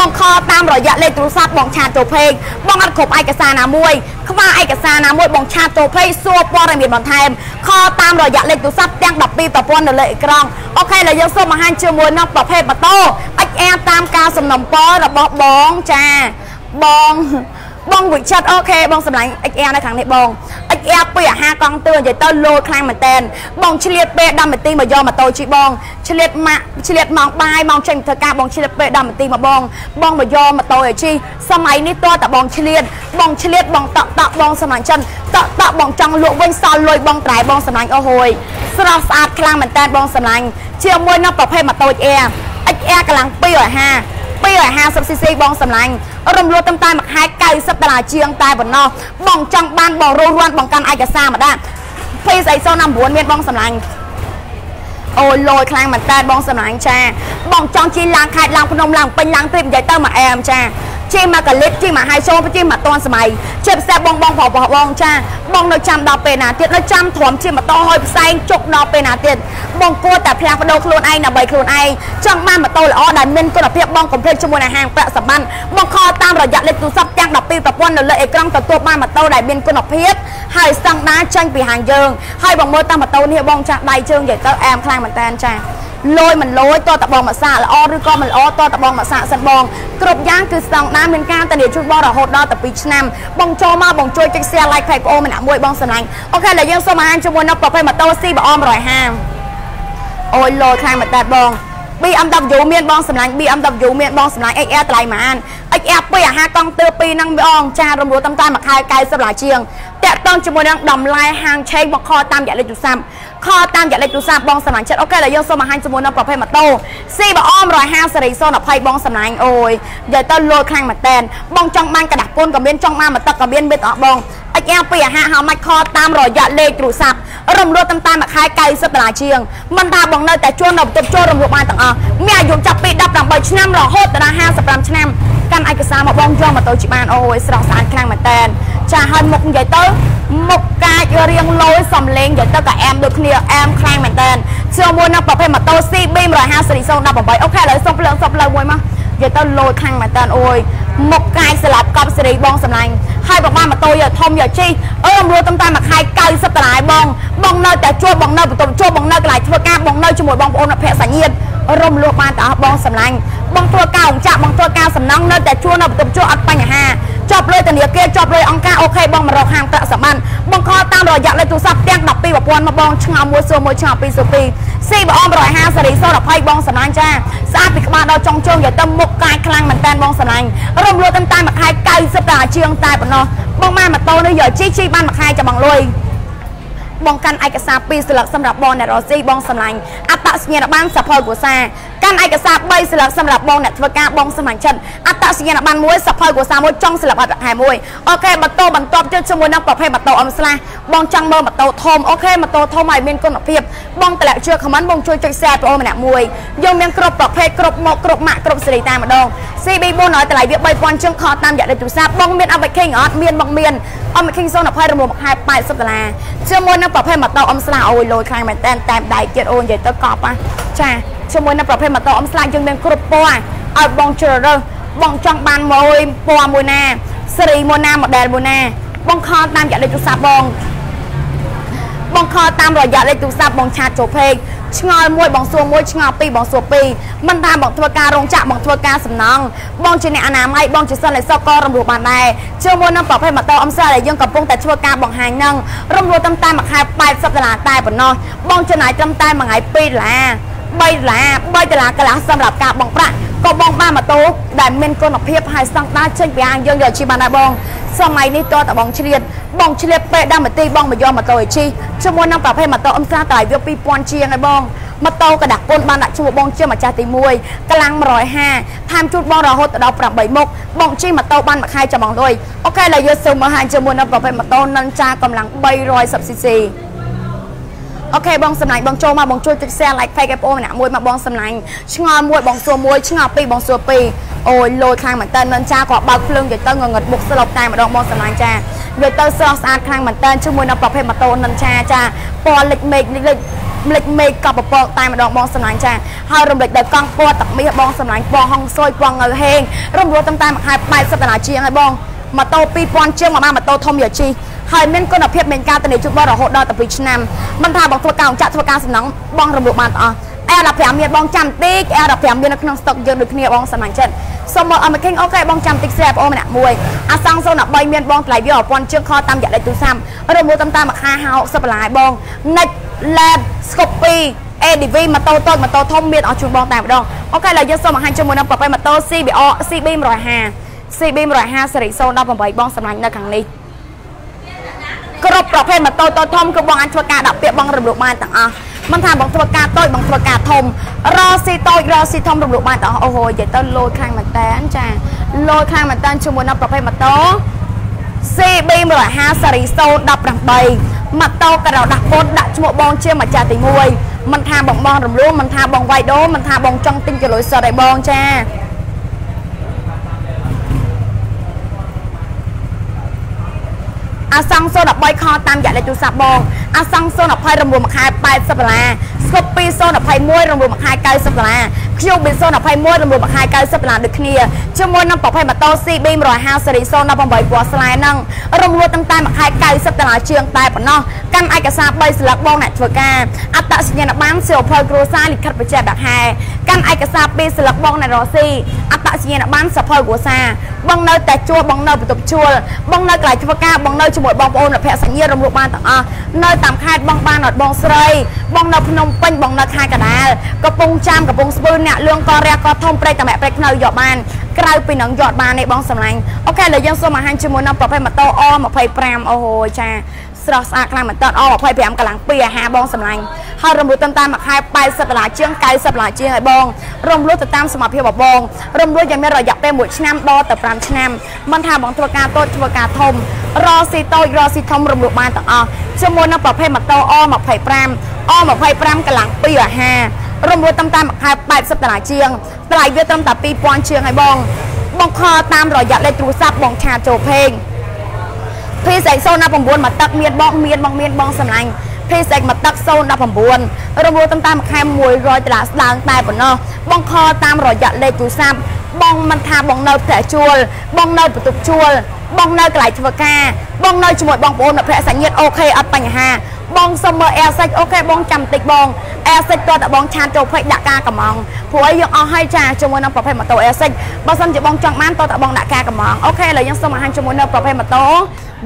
បងខលតាមរយៈលេខទូរស័ព្ទបងឆាតចូលពេកបងអត់គ្រប់ឯកសារណាមួយខ្វះឯកសារណាមួយបងឆាតចូលពេកសួរព័ត៌មានបន្ថែមខលតាមរយៈលេខទូរស័ព្ទទាំង12ប្រព័ន្ធនៅលើអេក្រង់អូខេឥឡូវយើងសូមបង្ហាញជាមួយនឹងប្រភេទម៉ូតូ XR តាមការសំណុំពររបស់បងចាបង បងវិចិត្រអូខេបងសម្លាញ់ XR នៅខាងនេះបង XR ពីអាហារកង់ទឿនិយាយទៅលោតខ្លាំងមែនតែនបងឆ្លៀតពេល10នាទីមកយកម៉ូតូជិះបងឆ្លៀតម៉ាក់ឆ្លៀតម៉ោងបាយម៉ោងចេញធ្វើការបងឆ្លៀតពេល10នាទីមកបង បងមកយកម៉ូតូឲ្យជិះសម័យនេះតើតបងឆ្លៀតបងឆ្លៀតបងតក់តក់បងសម្លាញ់ចិនតក់តក់បងចង់លក់វិញសល់លុយបងត្រែបងសម្លាញ់អូហូយស្រស់ស្អាតខ្លាំងមែនតែនបងសម្លាញ់ជាមួយនឹងប្រភេទម៉ូតូ XR XR កម្លាំង250 250cc បងសម្លាញ់រំលោះតាមតែមួយខែ90ដុល្លារជាងតែប៉ុណ្ណោះបងចង់បានបងរស់រាន់បងកាន់ឯកសារមកដាក់ភេសអី019មានបងសម្លាញ់អូលយខ្លាំងមែនតើបងសម្លាញ់ចាបងចង់ជិះឡើងខេត្តឡើងភ្នំឡើងពេញឡើងទ្រីបនិយាយទៅមកអែមចា ជិះមកកលិតជិះមកហៃសូជិះមកតនសម័យជាពិសេសបងបងប្រុសប្រុសបងចាបងនៅចាំដល់ពេលណាទៀតនៅចាំទ្រាំជិះម៉ូតូហើយផ្សែងជុកដល់ពេលណាទៀតបងគួរតែផ្លាស់ប្ដូរខ្លួនឯងដើម្បីខ្លួនឯងចង់បានម៉ូតូល្អដែលមានគុណភាពបងកុំភ្លេចជាមួយនឹងហាងប្រាក់សម្បត្តិបងខលតាមរយៈលេខទូរស័ព្ទទាំង12ប្រព័ន្ធនៅលើអេក្រង់ទទួលបានម៉ូតូដែលមានគុណភាពហើយស្តង់ដារចាញ់ពីហាងយើងហើយបងមើលតាមម៉ូតូនេះបងចាស់ដៃជើងនិយាយទៅអែមខ្លាំងមែនតើចា លយមិនលយតតបងមកសាកល្អឬក៏មិនល្អតតបងមកសាកសិនបងគ្រប់យ៉ាងគឺស្តង់ដារមានការធានាជូនបងរហូតដល់ទៅ2ឆ្នាំបងចូលមកបងជួយចុច share like ផេកអូម្នាក់មួយបងស្រឡាញ់អូខេឥឡូវយើងសូមអានជាមួយនៅប្រភេទម៉ូតូ CBR 150អូយលយខ្លាំងមែនតើបង BMW មានបងសម្លាញ់ BMW មានបងសម្លាញ់ XR តម្លៃម៉ាន XR 2អាហារកង់ទើពីហ្នឹងបងចារំលោះតាមតាមមួយខែ90ដុល្លារជាងតាក់តងជាមួយនឹងតម្លៃហាងឆេងមកខតាមរយៈលេខទូរស័ព្ទ ខតាមយ៉ាលេខទូរស័ព្ទបងសំឡាញ់ចិត្តអូខេឥឡូវយើងសូមបង្ហាញជាមួយនៅប្រភេទម៉ូតូ CBR 150សេរី020បងសំឡាញ់អូយនិយាយទៅលោតខ្លាំងមែនតែនបងចង់បានក្រដាស់ពូនក៏មានចង់បានមកទឹកក៏មានមានអស់បង XL ពីអាហារហៅម៉ាច់ខតាមរយៈលេខទូរស័ព្ទរំលោភតាមតាមមួយខែ90ដុល្លារជាងមិនថាបងនៅតែជួលនៅបន្ទប់ជួលរំលោភបានទាំងអស់មានអាយុចាប់ពី18ឆ្នាំរហូតដល់55ឆ្នាំ កាន់ឯកសារមកបងយកម៉ូតូជិះបានអូយស្រស់ស្អាតខ្លាំងមែនតែនចាហើយមុខនិយាយទៅមុខកាចរៀងលយសំលេងនិយាយទៅក៏អែមដូចគ្នាអែមខ្លាំងមែនតែនជាមួយនឹងប្រភេទម៉ូតូ CB 150 Series 018អូខេឥឡូវសុំភ្លើងសុំភ្លើងមួយមកនិយាយទៅលោខ្លាំងមែនតើអូយមុខកាយស្លាប់កប់សេរីបងសម្លាញ់ហើយបងបានម៉ូតូយកធំយកជីអឺរំលោះតាមតាមមួយខែ90ដុល្លារបង បងនៅតែជួបបងនៅបន្ទប់ជួបបងនៅកន្លែងធ្វើការបងនៅជាមួយបងប្អូនភ័ក្រសាញាតិរំលោះបានតែអស់បងសម្លាញ់ បងធ្វើការអង្គចាក់បងធ្វើការសំណងនៅតែជួបនៅបន្ទប់ជួបអត់បញ្ហាជាប់លុយធនាគារជាប់លុយអង្គការអូខេបងមករកហាងប្រាក់សម្បត្តិបងខលតាមរយៈលេខទូរស័ព្ទទាំង12ប្រព័ន្ធមកបងឆ្ងល់មួយសួរមួយឆ្ងល់ពីរសួរពីរស៊ីបង150សេរី020បងសម្លាញ់ចាស្អាតពីក្បាលដល់ចុងជើងយកទៅមុខកាយខ្លាំងមែនតើបងសម្លាញ់រំលោះតាមតាមមួយខែ90តាជាងតែប៉ុណ្ណោះបងម៉ែម៉ូតូនេះយកជីជីបានមួយខែចាំបងលុយបងកាន់ឯកសារ2ស្លឹកសម្រាប់បងអ្នករស់ស៊ីបងសម្លាញ់អត្តសញ្ញាណប័ណ្ណសភៅគូសា កាន់ឯកសារ3ស្លឹកសម្រាប់បងអ្នកធ្វើការបងសម្លាញ់ចិត្តអត្តសញ្ញាណប័ណ្ណមួយសភៅគូសាមួយចុងស្លឹកអត់ខែមួយអូខេម៉ូតូបន្ទាប់ទៀតជាមួយនឹងប្រភេទម៉ូតូអមស្លាស់បងចង់មើលម៉ូតូធំអូខេម៉ូតូធំឲ្យមានគុណភាពបងតម្លាក់ជឿខមមិនបងជួយចុច share បងម្នាក់មួយយើងមានគ្រប់ប្រភេទគ្រប់មកគ្រប់ម៉ាក់គ្រប់សេរីតែម្ដង CB4 ឲ្យតម្លៃវា3000ជាងខតាមរយៈលេខទូរស័ព្ទបងមាន application អត់មានបងមាន application 020រំលោភខែ80ដុល្លារជាមួយនឹងប្រភេទម៉ូតូអមស្លាអូយលយខ្លាំងមែនតែនតែមដៃទៀតអូននិយាយទៅកប់ហ่ะចា ជាមួយនឹងប្រភេទម៉ូតូអមស្លាយើងមានគ្រប់ពណ៌ឲ្យបងជ្រើសរើសបងចង់បានមួយពណ៌មួយណាសេរីមួយណា model មួយណាបងខលតាមរយៈលេខទូរស័ព្ទបងបងខលតាមរយៈលេខទូរស័ព្ទបងឆាតចូលពេកឆ្ងល់មួយបងសួរមួយឆ្ងល់ពីរបងសួរពីរមិនថាបងធ្វើការរោងចក្របងធ្វើការសំណង់បងជាអ្នកអនាម័យបងជាសិលិសកក៏រំលោះបានដែរជាមួយនឹងប្រភេទម៉ូតូអំសាដែលយើងកំពុងតែធ្វើការបង្ហាញនឹងរំលោះតាមតែមួយខែ80ដុល្លារតែប៉ុណ្ណោះបងចំណាយត្រឹមតែមួយថ្ងៃ2ដុល្លារ 3ដុល្លារ3ដុល្លារកន្លះសម្រាប់ការបង់ប្រាក់ក៏បងបានម៉ូតូដែលមានគុណភាពហើយស្តង់ដារចេញពីហាងយើងយកជិះបានដែរបងសម័យនេះតតបងឆ្លៀតបងឆ្លៀតពេល10នាទីបងមកយកម៉ូតូឲ្យជិះជាមួយនឹងប្រភេទម៉ូតូអ៊ំស្រាតែវា2000ជាងហើយបងម៉ូតូកដាក់ពុនបានដាក់ឈ្មោះបងជាម្ចាស់ទី1កម្លាំង150ថែមជូតបងរហូតដល់8មុខបងជិះម៉ូតូបានមួយខែចាំបងលុយអូខេឥឡូវយើងសូមមើលហាញជាមួយនឹងប្រភេទម៉ូតូនិនចាកម្លាំង 310cc អូខេបងសម្លាញ់បងចូលមកបងជួយចុច share like page ឲ្យបងម្នាក់មួយមកបងសម្លាញ់ឆ្ងល់មួយបងសួរមួយឆ្ងល់ពីរបងសួរពីរអូយលោយខ្លាំងមែនតើនិនចាគាត់បើកភ្លើងទៅទៅងងឹតបុកស្លុបតែម្ដងបងសម្លាញ់ចាយកទៅស្រស់ស្អាតខ្លាំងមែនតើជាមួយនឹងប្រភេទម៉ូតូនិនចាចាពណ៌លិចមេឃលិចលិចមេឃកប់ពពកតែម្ដងបងសម្លាញ់ចាហើយរំលេចដោយកង់ពណ៌ទឹកមាសបងសម្លាញ់ពណ៌ហុងស៊ុយពណ៌ងើហេងរំលោះតាមតែមួយខែ80ដុល្លារជាងហើយបង ម៉ូតូ2000ជាងមកបានម៉ូតូធំយកជីហើយមានគុណភាពមានការទិន្នជូតបរហូតដល់12ឆ្នាំមិនថាបងធ្វើការចាក់ធ្វើការសំណងបងរំលោះបានទាំងអស់អែ15 មានបងចាំតិចអែ15 មាននៅក្នុងស្តុកយើងដូចគ្នាបងសមាជិកសូមមកអមគិងអូខេបងចាំតិចស្រាប់បងម្នាក់មួយអាសង013មានបងថ្លៃវា1000ជើងខតាមរយៈលេខទូរស័ព្ទរមួយតាមតាមមួយខា50បន្លាយបងនិច LED Scope ADV ម៉ូតូតូចម៉ូតូធំមានអស់ជូនបងតែម្ដងអូខេឥឡូវយើងសូមបង្ហាញជាមួយនឹងប្រភេទម៉ូតូ CBR CB 150 CB 150សេរី018បងសម្លាញ់នៅខាងនេះគ្រប់ប្រភេទម៉ូតូតូចធំគឺបងអាចធ្វើការដាក់ពាក្យបងរំលោភបានទាំងអស់មិនថាបងធ្វើការតូចបងធ្វើការធំរស៊ីតូចរស៊ីធំរំលោភបានទាំងអស់អូហូនិយាយទៅលោយខាងមែនតែនចាលោយខាងមែនតែនជាមួយនឹងប្រភេទម៉ូតូ CB 150សេរី018ម៉ូតូក៏ដាក់ពុនដាក់ឈ្មោះបងជាម្ចាស់ទី1មិនថាបងបងរំលោះមិនថាបងវាយដូរមិនថាបងចង់ទិញគីឡូសុទ្ធឲ្យបងចា អាសង់013ខតាមរយៈលេខទូរស័ព្ទបងអាសង់020រំលោះមួយខែ80ដុល្លារស្គប់2021រំលោះមួយខែ90ដុល្លារ QB 021រំលោះមួយខែ90ដុល្លារដូចគ្នាជាមួយនឹងប្រភេទម៉ូតូ CB 150សេរី018ពណ៌ស្លែហ្នឹងរំលោះតាំងតែមួយខែ90ដុល្លារជាងតែប៉ុណ្ណោះកាន់ឯកសារ3ស្លឹកបងអ្នកធ្វើការអត្តសញ្ញាណប័ណ្ណសៀវភៅគ្រួសារលិខិតបញ្ជាក់ដាក់ហែកាន់ឯកសារ2ស្លឹកបងអ្នករស់ស៊ីអត្តសញ្ញាណប័ណ្ណសៀវភៅគ្រួសារបងនៅតែជួលបងនៅបន្ទប់ជួលបងនៅកន្លែងធ្វើការបងនៅជាមួយបងប្អូនភ័ក្រសញ្ញារំលោះបានទាំងអស់នៅតាមខេត្តបងបានអត់បងស្រីបងនៅភ្នំពេញបងនៅខេត្តកណ្ដាលកំពង់ចាមកំពង់ស្ពឺអ្នកលួងករះកធំព្រៃតាម៉ែព្រៃខ្នៅយកបានក្រៅពីនឹងយកបានទេបងសម្លាញ់អូខេឥឡូវយើងសូមបង្ហាញជាមួយនឹងប្រភេទម៉ូតូ O25 អូហូចា ស្រស់ស្អាតខ្លាំងមែនតើអ25កម្លាំងពីអាហារបងសម្លាញ់ហើយរំលោះតាមតាមមួយខែ80ដុល្លារជាង90ដុល្លារជាងឲ្យបងរំលោះទៅតាមសមត្ថភាពរបស់បងរំលោះយ៉ាងមានរយៈពេល1ឆ្នាំដល់ទៅ5ឆ្នាំមិនថាបងធ្វើការតូចធ្វើការធំរកស៊ីតូចរកស៊ីធំរំលោះបានទាំងអស់ជាមួយនឹងប្រភេទម៉ូតូ O25 O25 កម្លាំងពីអាហាររំលោះតាមតាមមួយខែ80ដុល្លារជាងតម្លៃវាត្រឹមតែ2000ជាងឲ្យបងបងខលតាមរយៈលេខទូរស័ព្ទបងឆាតចូលពេង0 PSX 019មកទឹកមានបងមានបងមានបងសម្លាញ់ PSX មកទឹក019រមូលតាមតាមខែ100ដុល្លារស្ដើងតែប៉ុណ្ណោះបងខតាមរយៈលេខទូរស័ព្ទបងមិនថាបងនៅផ្ទះជួល បងនៅបន្ទប់ជួល បងនៅកន្លែងធ្វើការបងនៅជាមួយបងប្អូនមិត្តភក្តិសាច់ញាតិអូខេអត់បញ្ហាបងសុំមើល air search អូខេបងចាំបន្តិចបង air search តើតបងឆានចូលភ័យដាក់ការកំងព្រោះអីយើងអស់ហើយចាជាមួយនឹងប្រភេទម៉ូតូ air search បើសិនជាបងចង់បានតើតបងដាក់ការកំងអូខេឥឡូវយើងសុំអាហារជាមួយនៅប្រភេទម៉ូតូ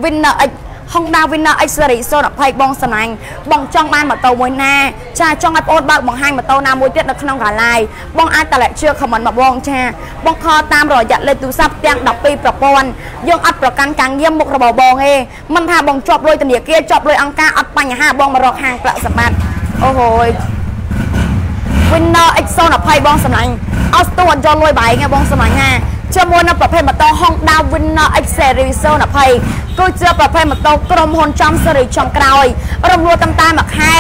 Winner X Honda Winner X Series 020បងសំណាញ់បងចង់បានម៉ូតូមួយណាចាចង់ឲ្យបងអូនបើកបង្ហាញម៉ូតូណាមួយទៀតនៅក្នុងកាឡាយបងអាចតលាក់ជឿខមមិនមកបងចាបងខលតាមរយៈលេខទូរស័ព្ទទាំង12ប្រព័ន្ធយើងអត់ប្រកាន់ការងារមុខរបស់បងទេមិនថាបងជាប់លុយធនាគារជាប់លុយអង្គការអត់បញ្ហាបងមករកហាងប្រាក់សម្បត្តិអូហូយ Winner X020 បងសម្លាញ់អត់ស្ទោះអត់យកលុយបែងទេបងសម្លាញ់ណា ជាមួយនឹងប្រភេទម៉ូតូ Honda Winner X Series 020គឺជាប្រភេទម៉ូតូក្រុមហ៊ុនចំសេរីចំក្រោយរំលោះតាមតាមមួយខែ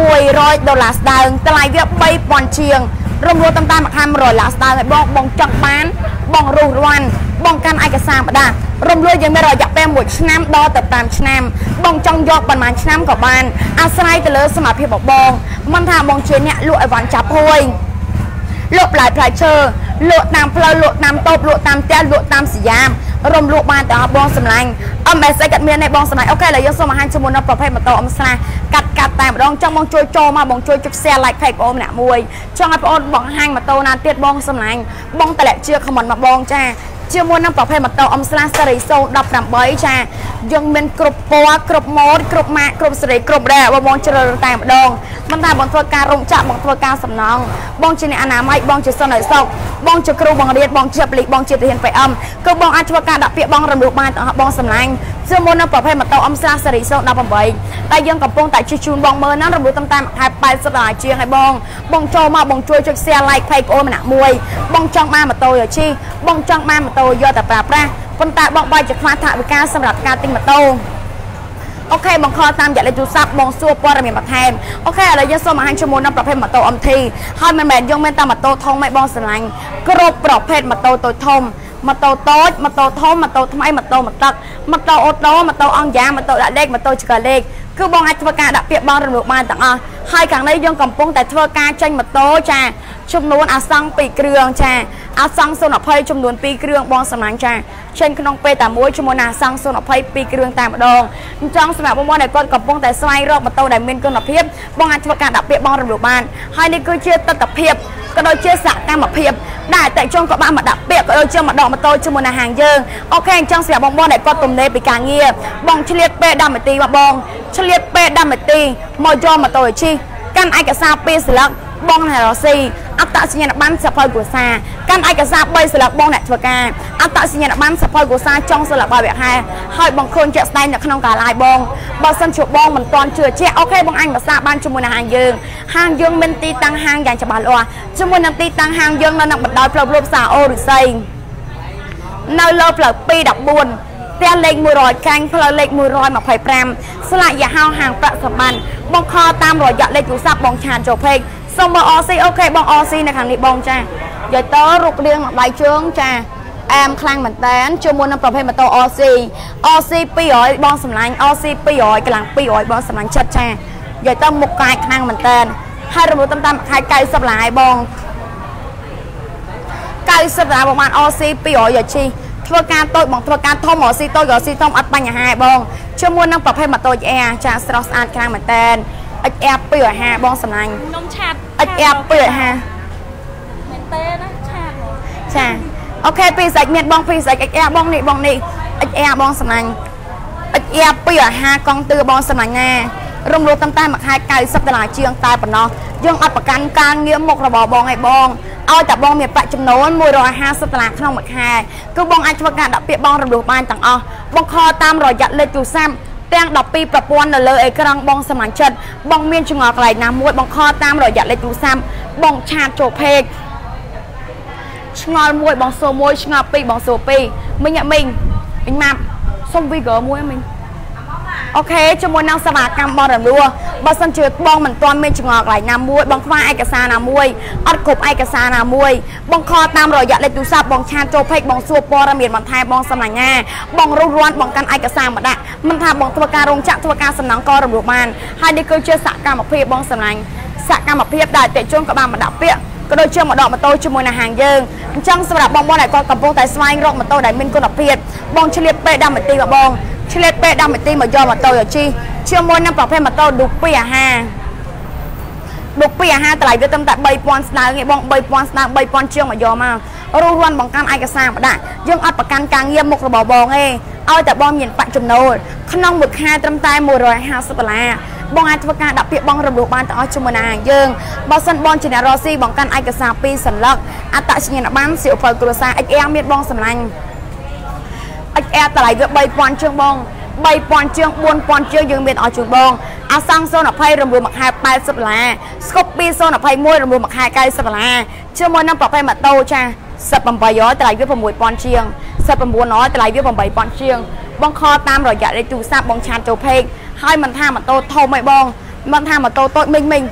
100ដុល្លារស្ដើងតម្លៃវា3000ជាងរំលោះតាមតាមមួយខែ100ឡាស្ដើងឲ្យបងបងចង់បាន បងរុះរាន់បងកាន់ឯកសារបដារំលោះយើងមានរយៈពេល1ឆ្នាំដល់ទៅ5ឆ្នាំ បងចង់យកប៉ុន្មានឆ្នាំក៏បានអាស្រ័យទៅលើសមត្ថភាពរបស់បងមិនថាបងជាអ្នកលក់អីវ៉ាន់ចាប់ហួយ លក់ផ្លែផ្លែឈើលក់តាមផ្លូវលក់តាមតូបលក់តាមផ្ទះលក់តាមសយាមរំលក់បានទាំងអស់បងសម្លាញ់ MSA កាត់មានឯងបងសម្លាញ់អូខេឥឡូវយើងសូមបង្ហាញជាមួយនៅប្រភេទម៉ូតូអមស្លាកាត់កាត់តែម្ដងចង់បងជួយចូលមកបងជួយចុច share like page បងអូនម្នាក់មួយចង់ឲ្យបងអូនបង្ហាញម៉ូតូណាទៀតបងសម្លាញ់បងតម្លាក់ជឿ comment មកបងចា ជាមួយនឹងប្រភេទម៉ូតូអមស្លាសេរី018ចាយើងមានគ្រប់ពណ៌គ្រប់ម៉ូតគ្រប់ម៉ាកគ្រប់សេរីគ្រប់រ៉ែបងបងជ្រើសរើសតែម្ដងមិនថាបងធ្វើការរោងចក្របងធ្វើការសំណង់បងជាអ្នកអនាម័យបងជាសន្តិសុខបងជាគ្រូបង្រៀនបងជាបលិកបងជាទាហាន PM គឺបងអាចធ្វើការដាក់ពាក្យបងរំលោះបានទាំងអស់បងសម្លាញ់ ជាមួយនឹងប្រភេទម៉ូតូអមស្លាសេរី018តែយើងកំពុងតែជិះជូនបងមើលណារំលោះតាមតាមខែ80ដុល្លារជាងឲ្យបងបងចូលមកបងជួយចុច share like page អូនម្នាក់មួយបងចង់បានម៉ូតូយកជិះបងចង់បានម៉ូតូយកតែប្រើប្រាស់ប៉ុន្តែបងបាយជាខ្វះថវិកាសម្រាប់ការទិញម៉ូតូអូខេបងខលតាមរយៈលេខទូរស័ព្ទបងសួរព័ត៌មានបន្ថែមអូខេឥឡូវយើងសូមបង្ហាញជាមួយនឹងប្រភេទម៉ូតូ MT ហើយមិនមែនយើងមានតែម៉ូតូធំឯងបងស្រឡាញ់គ្រប់ប្រភេទម៉ូតូតូចធំ ម៉ូតូតូចម៉ូតូធំម៉ូតូថ្មីម៉ូតូម៉ូទឹកម៉ូតូអូតូម៉ូតូអង្គយ៉ាម៉ូតូដាក់លេខម៉ូតូឆ្កលេខគឺបងអាចធ្វើការដាក់ពាក្យបងរំលោភបានទាំងអស់ហើយខាងនេះយើងកំពុងតែធ្វើការចេញម៉ូតូចាចំនួនអាសង់2គ្រឿងចាអាសង់020ចំនួន2គ្រឿងបងសម្លាញ់ចាចេញក្នុងពេលតែមួយជាមួយនឹងអាសង់022គ្រឿងតែម្ដងអញ្ចឹងសម្រាប់បងប្អូនដែលគាត់កំពុងតែស្វែងរកម៉ូតូដែលមានគុណភាពបងអាចធ្វើការដាក់ពាក្យបងរំលោភបានហើយនេះគឺជាទស្សនភាពក៏ដូចជាសកម្មភាពដែលតែចុងក៏បានមកដាក់ពាក្យក៏ដូចជាមកដកម៉ូតូជាមួយនឹងហាងយើងអូខេអញ្ចឹងសម្រាប់បងប្អូនដែលគាត់ទំនេរពីការងារបងឆ្លៀតពេល10នាទីមកបងឆ្លៀតពេល10នាទីមកយកម៉ូតូឲ្យជិះ កាន់ឯកសារ2ស្លឹកបងអ្នករស៊ីអត្តសញ្ញាណប័ណ្ណសភៅគ្រួសារកាន់ឯកសារ3ស្លឹកបងអ្នកធ្វើការអត្តសញ្ញាណប័ណ្ណសភៅគ្រួសារចុងស្លឹកបើវាហែហើយបងឃើញជាក់ស្ដែងនៅក្នុងការ live បងបើសិនជាបងមិនទាន់ជឿជាក់អូខេបងអញភាសាបានជាមួយនឹងហាងយើងហាងយើងមានទីតាំងហាងយ៉ាងច្បាស់លាស់ជាមួយនឹងទីតាំងហាងយើងនៅនឹងបណ្ដោយផ្លូវលូបសាអូរិស័យនៅលើផ្លូវ214 ផ្ទះលេខ100កាញ់ផ្លូវលេខ125ស្លាកយហោហាងប្រាក់សម្បត្តិបងខលតាមរយៈលេខទូរស័ព្ទបងឆានចូលពេកសូមមើល OC អូខេបង OC នៅខាងនេះបងចាយកតរូបរាងដៃជើងចាអែមខ្លាំងមែនតើជាមួយនឹងប្រភេទម៉ូតូ OC OC 200បងសម្លាញ់ OC 200កម្លាំង200បងសម្លាញ់ចិត្តចាយកទៅមុខកាយខ្លាំងមែនតើហើយរំលោះតាមតាមខែ90ឡាយបង90ឡាយបងបាន OC 200យកជី ធ្វើការតូចបងធ្វើការធំ OC តូច OC ធំអត់បញ្ហាទេបងជាមួយនឹងប្រភេទម៉ូតូ XR ចាស្រស់ស្អាតខ្លាំងមែនតើ XR 250បងសម្លាញ់ខ្ញុំឆាត XR 250មែនទេណាឆាតហ្មងចាអូខេពីសាច់មានបងពីសាច់ XR បងនេះបងនេះ XR បងសម្លាញ់ XR 250កង់ទឿបងសម្លាញ់ណា រំលោះតាមតែមួយខែ90ដុល្លារជាងតែប៉ុណ្ណោះយើងអត់ប្រកាន់ការងារមុខរបរបងឯងបងឲ្យតែបងមានប្រាក់ចំណូល150ដុល្លារក្នុងមួយខែគឺបងអាចធ្វើការដាក់ពាក្យបងរំលោះបានទាំងអស់បងខលតាមរយៈលេខទូរស័ព្ទទាំង12ប្រព័ន្ធនៅលើអេក្រង់បងសមាជិកបងមានចងល់កន្លែងណាមួយបងខលតាមរយៈលេខទូរស័ព្ទបងឆាតចូលពេកឆ្ងល់មួយបងសួរមួយឆ្ងល់ពីរបងសួរពីរមិញអមិញមិញម៉ាប់សុំវីហ្គមួយអមិញ អូខេជាមួយនឹងសមាកម្មបរិរស់បើសិនជាបងមិនទាន់មានចងល់កន្លែងណាមួយបងខ្វះឯកសារណាមួយអត់គ្រប់ឯកសារណាមួយបងខលតាមរយៈលេខទូរស័ព្ទបងឆាតចូលពេកបងសួរព័ត៌មានបន្ថែមបងសំណាញ់បងរុះរាន់បងកាន់ឯកសារមកដាក់មិនថាបងធ្វើការរោងចក្រធ្វើការសំណងក៏រំលោភបានហើយនេះគឺជាសកម្មភាពបងសំណាញ់សកម្មភាពដែលតេជជនក៏បានមកដាក់ពាក្យក៏ដូចជាមកដកម៉ូតូជាមួយនឹងហាងយើងអញ្ចឹងសម្រាប់បងប្អូនដែលគាត់កំពុងតែស្វែងរកម៉ូតូដែលមានគុណភាពបងឆ្លៀតពេល10នាទីមកបង ឆ្លៀតពេល10នាទីមកយកម៉ូតូយកជិះជាមួយនឹងប្រភេទម៉ូតូឌូពីអាហារឌុកពីអាហារតម្លៃវាត្រឹមតែ3000ស្ដើងឯងបង3000ស្ដើង3000ជាងមកយកមករស់រាន់បង្កាន់ឯកសារមកដាក់យើងអត់ប្រកាន់ការងារមុខរបរបងទេឲ្យតែបងមានបាក់ចំណូលក្នុងមួយខែត្រឹមតែ150ដុល្លារបងអាចធ្វើការដាក់ពាក្យបងរំលោះបានទាំងអស់ជាមួយនឹងយើងបើសិនបងជាអ្នករស់ស៊ីបងកាន់ឯកសារ2សន្លឹកអត្តសញ្ញាណប័ណ្ណសៀវភៅគ្រួសារ XR មានបងសម្លាញ់ XR តម្លៃវា3000ជាងបង3000ជាង4000ជាងយើងមានឲ្យជូនបងអាសង់020រំលោះមួយខែ80ដុល្លារស្គប់2021រំលោះមួយខែ90ដុល្លារជាមួយនឹងប្រភេទម៉ូតូចា1800តម្លៃវា6000ជាង1900តម្លៃវា8000ជាងបងខលតាមរយៈលេខទូរស័ព្ទបងឆាតចូលពេកហើយមិនថាម៉ូតូធំឯងបងមិនថាម៉ូតូតូចមិញមិញ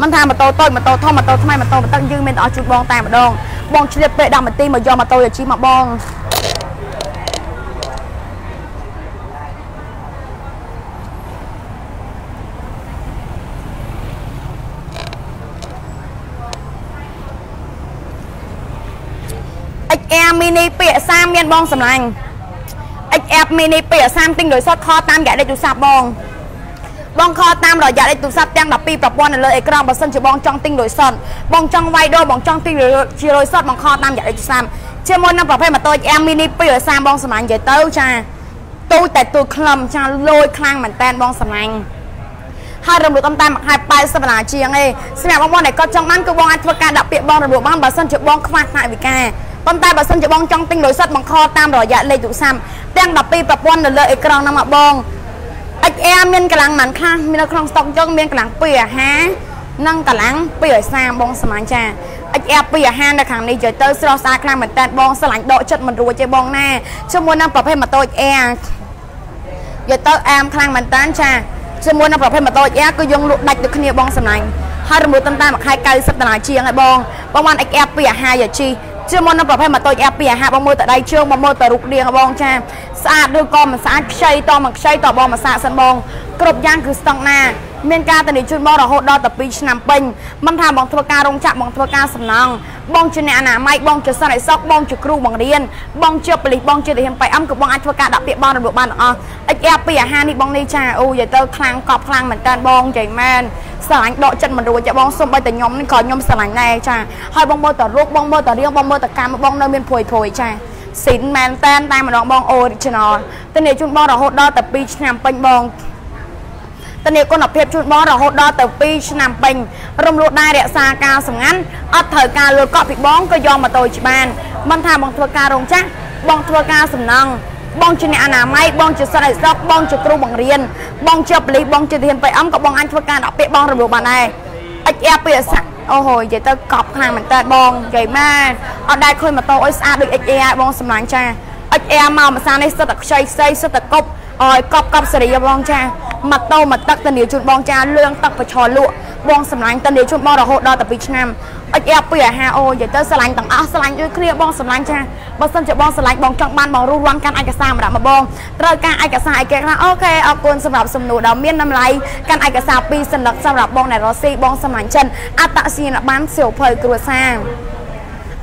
មិនថាម៉ូតូតូចម៉ូតូធំម៉ូតូថ្មីម៉ូតូបន្ទឹកយើងមានអស់ជូនបងតែម្ដងបងឆ្លៀតពេល10នាទីមកយកម៉ូតូយកជិះមកបងអិច Air Mini ពាក្យសាមានបងសម្លាញ់ XF mini ពីអាសាមទិញដោយសុទ្ធខតាមរយៈលេខទូរស័ព្ទបង បងខតាមរយៈលេខទូរស័ព្ទទាំង12ប្រព័ន្ធនៅលើអេក្រង់បើសិនជាបងចង់ទិញដោយសុទ្ធបងចង់វាយដូរបងចង់ទិញជាដោយសុទ្ធបងខតាមរយៈលេខទូរស័ព្ទជាមួយនឹងប្រភេទម៉ូតូ XM mini ពីអាសាមបងសម្លាញ់និយាយទៅចាទូចតែទូចខ្លឹមចាលយខ្លាំងមែនតែនបងសម្លាញ់ហើយរំលោភតាមមួយខែ80ដុល្លារជាងឯងសម្រាប់បងប្អូនដែលគាត់ចង់បានគឺបងអាចធ្វើការដាក់ពាក្យបងរំលោភបានបើសិនជាបងខ្វះថវិកាប៉ុន្តែបើសិនជាបងចង់ទិញដោយសិតបង្ខតាមរយៈលេខទូរស័ព្ទទាំង12ប្រព័ន្ធនៅលើអេក្រង់ហ្នឹងមកបង XR មានកម្លាំងមិនខ្លះមាននៅក្នុងស្តុកចឹងមានកម្លាំង2អាហារនិងកម្លាំង230បងសមានចា XR 2អាហារនៅខាងនេះចូលទៅស្រស់ស្អាតខ្លាំងមែនតើបងស្រឡាញ់ដកចិត្តមិនរួចទេបងណាជាមួយនឹងប្រភេទម៉ូតូ XR យកទៅអាមខ្លាំងមែនតើចាជាមួយនឹងប្រភេទម៉ូតូ XR គឺយើងលក់ដាច់ដូចគ្នាបងសំឡាញ់ហើយរំលោះតាមតែមួយខែ90ដុល្លារជាងហើយបងបងបាន XR 2អាហារយក ជីជាមុននឹងប្រភេទម៉ូតូ F2 អាហារបងមើលតែដៃជើងបងមើលតែរូបរាងបងចាស្អាតឬក៏មិនស្អាតខ្ចីតមិនខ្ចីតបងមិនស្អាតសិនបងគ្រប់យ៉ាងគឺស្តង់ណា មានការតនីជូនបងរហូតដល់តែ2ឆ្នាំពេញមិនថាបងធ្វើការរោងចក្របងធ្វើការសំណង់បងជាអ្នកអនាម័យបងជាសន្តិសុខបងជាគ្រូបង្រៀនបងជាប៉ូលីសបងជាទាហានបៃអំក៏បងអាចធ្វើការដាក់ពាក្យបងរំលោភបានទាំងអស់ XR ពីអាហារនេះបងនេះចាអូនិយាយទៅខ្លាំងកប់ខ្លាំងមែនតើបងនិយាយមែនស្រឡាញ់ដកចិត្តមិនរួចចាបងសុំបីតែខ្ញុំនេះក៏ខ្ញុំស្រឡាញ់ដែរចាហើយបងមើលតរូបបងមើលតរៀងបងមើលតកម្មបងនៅមានព្រួយព្រួយចាស៊ីនមែនតែនតែម្ដងបង original តនេះជូនបងរហូតដល់តែ2ឆ្នាំពេញបង តនីគុណភាពជូនបងរហូតដល់ទៅ2ឆ្នាំពេញរំលោះដែររក្សាការសម្ងាត់អត់ត្រូវការលុយកក់ពីបងក៏យកម៉ូតូច្បានមិនថាបងធ្វើការរោងចក្របងធ្វើការសំណង់បងជាអ្នកអនាម័យបងជាសិស្សអិសកបងជាគ្រូបង្រៀនបងជាប៉ូលីសបងជាទាហានបៃអំក៏បងអាចធ្វើការដាក់ពាក្យបងរំលោះបានដែរអិចអែពាក្យសាអូហូនិយាយទៅកប់ខ្លាំងមែនតើបងនិយាយម៉ែអត់ដែលឃើញម៉ូតូអុយស្អាតដូច XR បងសម្លាញ់ចា XR មកម្សានេះសិតតែខ្ចីខ្ចីសិតតែកប់អើយកប់កប់សេរីបងចា ម៉ូតូមកទឹកតានីជូនបងចាលឿងទឹកបឆលក់បងសម្លាញ់តានីជូនបងរហូតដល់តែ2ឆ្នាំអិចអែពីអាហារអូនិយាយទៅស្រឡាញ់ទាំងអស់ស្រឡាញ់ដូចគ្នាបងស្រឡាញ់ចាបើសិនជាបងស្រឡាញ់បងចង់បានបងរស់រាន់កាន់ឯកសារម្ដងមកបងត្រូវការឯកសារឯកសារអូខេអរគុណសម្រាប់សំណួរដ៏មានតម្លៃកាន់ឯកសារពីរសន្លឹកសម្រាប់បងណែរ៉ូស៊ីបងសម្លាញ់ចិនអត្តសញ្ញាណប័ណ្ណសៀវភៅគ្រួសារ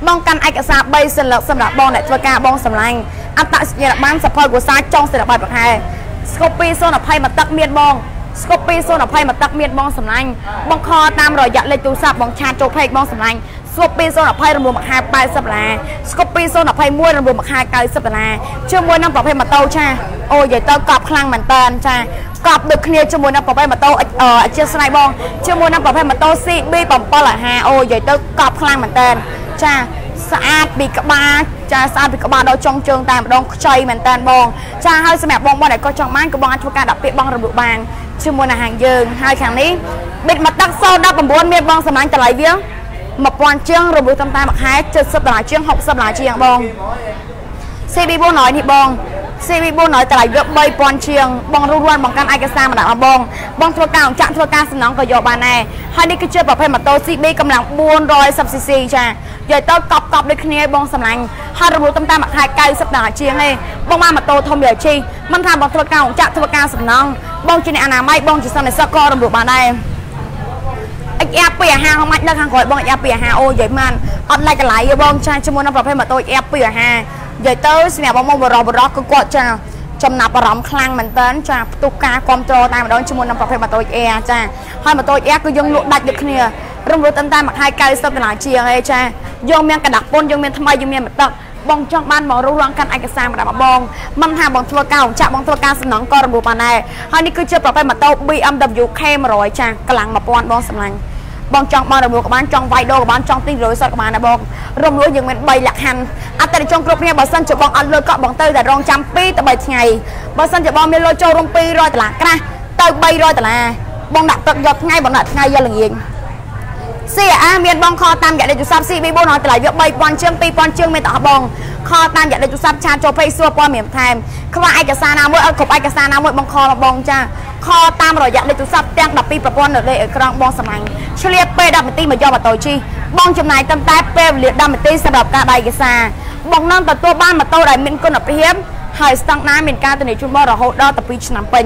បងកាន់ឯកសារ3សន្លឹកសម្រាប់បងអ្នកធ្វើការបងសម្លាញ់អត្តសញ្ញាណប័ណ្ណសភៅគ្រួសារចុងសិល្បៈប្រខែ ស្គប់220មកទឹកមានបងស្គប់220មកទឹកមានបងសម្លាញ់បងខតាមរយៈលេខទូរស័ព្ទបងឆាតចូលពេកបងសម្លាញ់ស្គប់2 020រំលោះមួយខែ80ដុល្លារស្គប់2 021រំលោះមួយខែ90ដុល្លារជាមួយនឹងប្រភេទម៉ូតូចាអូនិយាយទៅកប់ខ្លាំងមែនតើចាកប់ដូចគ្នាជាមួយនឹងប្រភេទម៉ូតូអធិស្ឋានបងជាមួយនឹងប្រភេទម៉ូតូ CB 750អូនិយាយទៅកប់ខ្លាំងមែនតើចាស្អាតពីក្បាល ចាស្អាតពីក្បាលដល់ចុងជើងតែម្ដងខ្ចីមែនតើបងចាហើយសម្រាប់បងបងដែលក៏ចង់បានក៏បងអាចធ្វើការដាក់ពាក្យបងរំលោះបានជាមួយនឹងហាងយើងហើយខាងនេះប៊ិតមកទឹក019មានបងសម្លាញ់តម្លៃវា1000ជាងរំលោះតាមតាមមួយខែ70ដុល្លារជាង60ដុល្លារជាងបង CB 400 នេះបង CB 400តម្លៃវា3000ជាងបងរੂរាន់បង្កាន់ឯកសារម្ដងបងបងធ្វើការអង្ចាក់ធ្វើការសំណងក៏យកបានដែរហើយនេះគឺជាប្រភេទម៉ូតូ CB កម្លាំង 410cc ចានិយាយទៅកប់កប់ដូចគ្នាបងសម្លាញ់ហើយរំលោះតាមតាមមួយខែ90ដុល្លារជាងទេបងបានម៉ូតូធំយកជីមិនថាបងធ្វើការអង្ចាក់ធ្វើការសំណងបងជាអ្នកអនាម័យបងជាសន្តិសុខក៏រំលោះបានដែរអិចអាពីអាហារហ្នឹងនៅខាងក្រោយបងអិចអាពីអាហារអូនិយាយមិនអត់ឡែកកន្លែងទេបងចាជាមួយនឹងប្រភេទម៉ូតូអិចអាពីអាហារ និយាយទៅសម្រាប់បងមកបរោះបរោះគឺគាត់ចាចំណាប់អារម្មណ៍ខ្លាំងមែនតើចាផ្ទុះការគ្រប់គ្រងតែម្ដងជាមួយនឹងប្រភេទម៉ូតូអែចាហើយម៉ូតូអែគឺយើងលក់ដាច់ដូចគ្នារំលោះតាមតាមមួយខែ90ដុល្លារជាងឯចាយើងមានកដាក់ពុនយើងមានថ្មីយើងមានបន្ទឹកបងចង់បានមករស់រងកាន់ឯកសារម្ដងបងមិនថាបងធ្វើការអង្ចាក់បងធ្វើការសំណងក៏រំលោះបានដែរហើយនេះគឺជាប្រភេទម៉ូតូ BMW K100 ចាកម្លាំង1000បងសម្លាញ់ បងចង់បានរំលោះក៏បានចង់វាយដូរក៏បានចង់ទិញរយសុទ្ធក៏បានដែរបងរំលោះយើងមាន3លក្ខខណ្ឌអតិថិជនគ្រប់គ្នាបើសិនជាបងអត់លុយកក់បងទៅតែរងចាំ2ទៅ3ថ្ងៃបើសិនជាបងមានលុយចូលរួម200ដុល្លារក្រាស់ទៅ300ដុល្លារបងដាក់ទឹកយកថ្ងៃបងដាក់ថ្ងៃយកល្ងាច CA មានបងខតាមរយៈលេខទូរស័ព្ទ CB4 ហើយតម្លៃវា3000ជាង2000ជាងមានតែអស់បងខតាមរយៈលេខទូរស័ព្ទឆាតចូល Pay សួរព័ត៌មានបន្ថែមខ្វះឯកសារណាមួយឲ្យគ្រប់ឯកសារណាមួយបងខមកបងចាខតាមរយៈលេខទូរស័ព្ទទាំង12ប្រព័ន្ធនៅលើអេក្រង់បងសម្លាញ់ឆ្លៀតពេល10នាទីមកយកម៉ូតូជិះបងចំណាយត្រឹមតែពេលវេលា10នាទីសម្រាប់ការដាក់ឯកសារបងនឹងទទួលបានម៉ូតូដែលមានគុណភាពហើយស្តង់ដារមានការធានាជូនបងរហូតដល់ទៅ2ឆ្នាំពេញ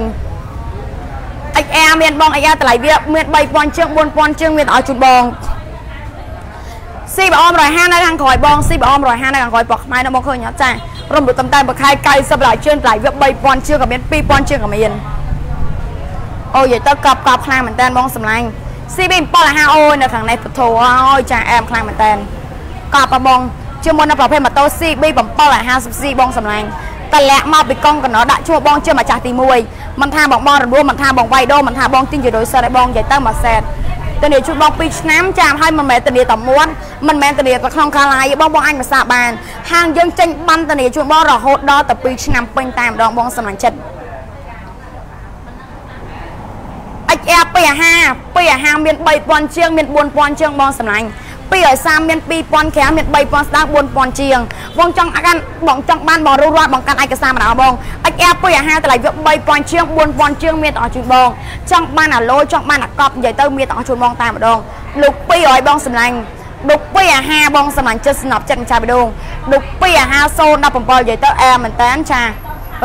XR មានបង XR តម្លៃវាមាន3000ជាង4000ជាងមានឲ្យជូនបង CBO 150នៅខាងក្រោយបង CBO 150នៅខាងក្រោយពណ៌ខ្មែរនៅបងឃើញអត់ចារំលឹកតាមតែមួយខែ90ដុល្លារជាងតម្លៃវា3000ជាងក៏មាន2000ជាងក៏មានអូយទៅកប់កប់ខ្លាំងមែនតើបងសម្លាញ់ CB 750អូនៅខាងនេះពធអូយចាអែមខ្លាំងមែនតើកប់បងជាមួយនៅប្រភេទម៉ូតូ CB 750cc បងសម្លាញ់ តលាក់មកពីកង់កណោដាក់ជួបងជាម្ចាស់ទី1មិនថាបងបងរំលោះមិនថាបងវាយដូរមិនថាបងទិញជាដោយសិតឲ្យបងនិយាយទៅមួយសែតធានាជូនបង2ឆ្នាំចាំឲ្យមិនមែនធានាតែមួយមិនមែនធានាតែក្នុងកាឡាយបងបងអាចមកសាបានហាងយើងចេញបានធានាជូនបងរហូតដល់តែ2ឆ្នាំពេញតែម្ដងបងសម្លាញ់ចិត្តអាចអែពីអាហារពីអាហារមាន3000ជាងមាន4000ជាងបងសម្លាញ់ ពីឲ្យសាមមាន2000ក្រាមមាន3000ស្ដាង4000ជាងបងចង់អាកាន់បងចង់បានបងរੂរាល់បងកាន់ឯកសារម្ដងបងអាចអែពុយអាហារតម្លៃវា3000ជាង4000ជាងមានតអស់ជូនបងចង់បានអាឡូចង់បានអាកប់និយាយទៅមានតអស់ជូនបងតែម្ដងលោក200បងសម្លាញ់លោកពីអាហារបងសម្លាញ់ចិត្តស្នប់ចិត្តម្ចាស់បេដងលោកពីអាហារ017និយាយទៅអែមែនតានចា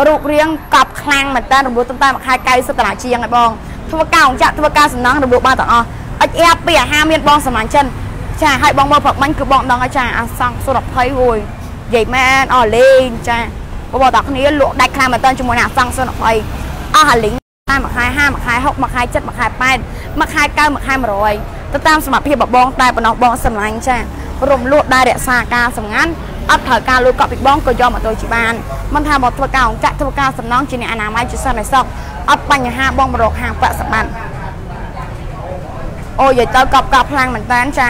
រូបរាងកប់ខ្លាំងមែនតានរំលោះតាមមួយខែ90ដុល្លារជាងហើយបងធ្វើការអង្ចាក់ធ្វើការសំណងរំលោះបានទាំងអស់អិចអែពីអាហារមានបងសម្លាញ់ចិត្ត ចាឲ្យបងមើលព្រឹកមិញគឺបងដឹងហើយចាអាសង់020ហួយនិយាយមែនអស់លេងចាបងប្អូនគ្នាលក់ដាច់ខ្លាំងមែនតើជាមួយនឹងអាសង់020អស់អាលីងតែមួយខែ5មួយខែ6មួយខែ7មួយខែ8មួយខែ9មួយខែ100ទៅតាមសមត្ថភាពរបស់បងតែប៉ុណ្ណោះបងសម្លាញ់ចារំលោះដែររក្សាការសម្ងាត់អត់ត្រូវការលុយកក់ពីបងក៏យកមកទៅជាបានមិនថាមកធ្វើការអង្ចាក់ធ្វើការសំណងជាអ្នកអនាម័យជាសិនឲ្យសក់អត់បញ្ហាបងមករកហាងប្រាក់សម្បត្តិអូយទៅកប់កប់ខ្លាំងមែនតើចា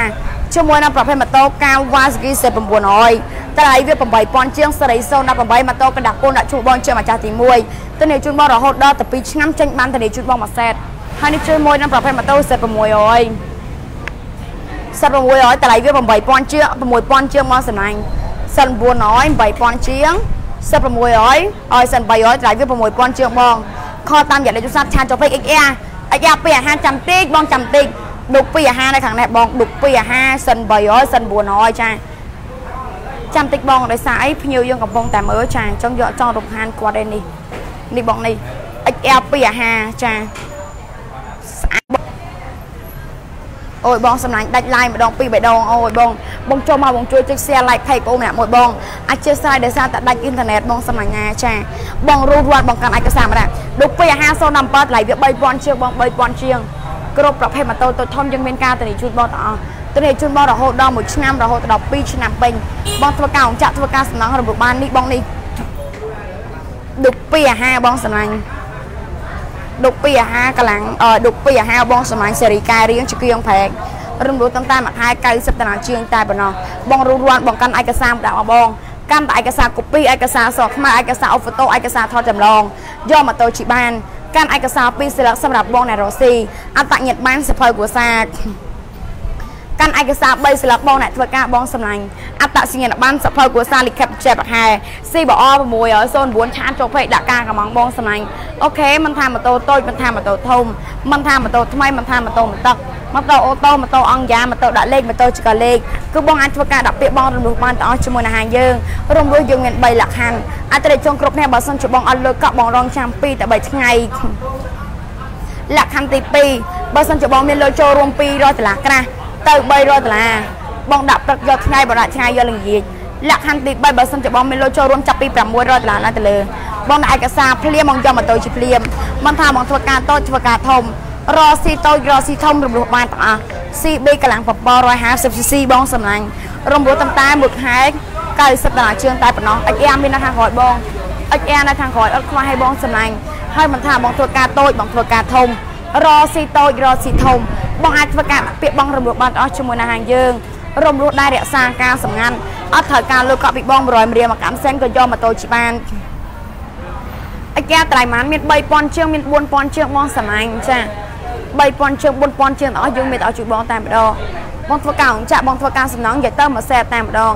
ជាមួយនឹងប្រភេទម៉ូតូ Kawasaki Z900 តម្លៃវា8000ជាងសេរី018ម៉ូតូកណ្ដាស់ពូនដាក់ជួបបងជាម្ចាស់ទី1ទៅនេះជូនបងរហូតដល់ទៅ2ឆ្នាំចេញបានទៅនេះជូនបងមួយសេតហើយនេះជួយមួយនឹងប្រភេទម៉ូតូ Z600 Z600 តម្លៃវា8000ជាង6000ជាងមកសំណាញ់ Z900 8000ជាង Z600 ឲ្យ Z300 តម្លៃវា6000ជាងបងខលតាមរយៈលេខទូរស័ព្ទឆានចុះពេក XR XR ពេលអាហារចាំតិចបងចាំតិច ដុកពីអាហារនៅខាងនេះបងដុកពីអាហារសិន300សិន400ចាចាំតិចបងដោយសារអីភ្ញៀវយើងកំពុងតែមើលចាអញ្ចឹងយកចង់រំខានគាត់ឯនេះនេះបងនេះ XL ពីអាហារចាស្អាតអូយបងសម្លាញ់ដាច់ឡាយម្ដងពីរបីដងអូយបងបងចូលមកបងជួយចុច share like page បងម្នាក់មួយបងអធិស្ឋានដោយសារតែដាច់អ៊ីនធឺណិតបងសម្លាញ់ណាចាបងរੂរាល់បងកាន់ឯកសារម្ដងដុកពីអាហារ017តម្លៃវា3000ជាងបង3000ជាង គ្រប់ប្រភេទម៉ូតូតូចធំយើងមានការធានាជូនបងទាំងអស់ទនិយជូនបងរហូតដល់1ឆ្នាំរហូតដល់2ឆ្នាំពេញបងធ្វើការអង្គចាក់ធ្វើការសំណងរំលោភបាននេះបងនេះដុកពីអាហារបងសំឡាញ់ដុកពីអាហារកម្លាំងអឺដុកពីអាហារបងសំឡាញ់សេរីកែរៀងជាគៀងប្រែករំលោភតាមតាមមួយខែ90ដុល្លារជាងតែប៉ុណ្ណោះបងរួចរាន់បងកាន់ឯកសារដាក់មកបងកាន់តែឯកសារកូពីឯកសារសខ្មែរឯកសារអូហ្វូតូឯកសារថតចម្លងយកមកទៅជីបាន កាន់ឯកសារពីរសិលឹកសម្រាប់បងណែរ៉ូស៊ីអត្តញ្ញាតបានសភៅគ្រួសារកាន់ឯកសារ3ស្លាកបងអ្នកធ្វើការបងសម្លាញ់អត្តសញ្ញាណប័ណ្ណសភៅគ្រួសារលិខិតចេះប្រខែ CBR 609ឆានចូលពេកដាក់ការកំងបងសម្លាញ់អូខេមិនថាម៉ូតូតូចមិនថាម៉ូតូធំមិនថាម៉ូតូថ្មីមិនថាម៉ូតូមិនទឹក ម៉ូតូអូតូម៉ូតូអង្គយ៉ាម៉ូតូដាក់លេខម៉ូតូចកលេខគឺបងអាចធ្វើការដាក់ពាក្យបងរំលោះបានទាំងអស់ជាមួយនឹងហាងយើងរំលោះយើងមាន3លក្ខខណ្ឌអតិថិជនគ្រប់គ្នាបើសិនជាបងអត់លើកកក់បងរងចាំ2ទៅ3ថ្ងៃលក្ខខណ្ឌទី2បើសិនជាបងមានលុយចូលរួម200ដុល្លារក្រាស់ទៅ300ដុល្លារបងដាក់ព្រឹកយកថ្ងៃបងដាក់ថ្ងៃយកល្ងាចលក្ខខណ្ឌទី3បើសិនជាបងមានលុយចូលរួមចាប់ពី600ដុល្លារឡើងទៅលើបងដាក់ឯកសារភ្លាមបងយកម៉ូតូជាភ្លាមមិនថាបងធ្វើការតូចធ្វើការធំ រស៊ីតូចរស៊ីធំរំលោះបានទាំងអស់ CB កម្លាំង 750 cc បងសម្លាញ់រំលោះតាមតែមួយខែ90ដុល្លារជើងតែប៉ុណ្ណោះ XR មាននៅខាងក្រោយបង XR នៅខាងក្រោយអត់ខ្វះឲ្យបងសម្លាញ់ហើយមិនថាបងធ្វើការតូចបងធ្វើការធំរស៊ីតូចរស៊ីធំបងអាចធ្វើការពាក្យបងរំលោះបានអស់ជាមួយនឹងហាងយើងរំលោះដែររក្សាការសម្ងាត់អត់ត្រូវការលើកកក់ពីបង100រៀលមកកម្មសេនក៏យកម៉ូតូជីបានអាកាត្រៃម៉ានមាន3000ជើងមាន4000ជើងបងសម្លាញ់ចា 3000ជើង4000ជើងទាំងអស់យើងមានឲ្យជួយបងតែម្ដងបងធ្វើការអង្គចាក់បងធ្វើការសំណងនិយាយទៅមកសែតែម្ដង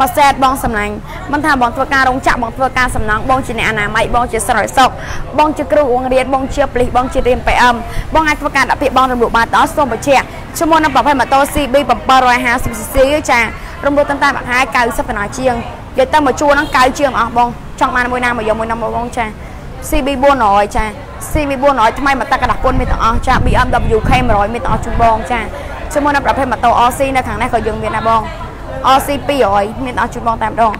មកសែតបងសំឡាញ់មិនថាបងធ្វើការរោងចក្របងធ្វើការសំណងបងជាអ្នកអនាម័យបងជាស្រ័យសុកបងជាគ្រូអង្រៀនបងជាប៉លីសបងជារៀន PM បងអាចធ្វើការដាក់ពាក្យបងរំលោភបានតសូមបញ្ជាក់ជាមួយនឹងប្រភេទម៉ូតូ CB 750cc ចារំលោភតាមតាមអាហារ90ដុល្លារជាងនិយាយទៅមកជួរហ្នឹង90ជាងអស់បងចង់បានមួយណាមកយកមួយណាមកបងចា CB 400ចា CB 400ថ្មីមកតាក់កដាស់គុណមានទាំងអស់ចា BMW K100 មានទាំងអស់ជូនបងចាជាមួយនឹងប្រភេទម៉ូតូ RC នៅខាងនេះក៏យើងមានដែរបង RC 200មានដល់ជូនបងតែម្ដង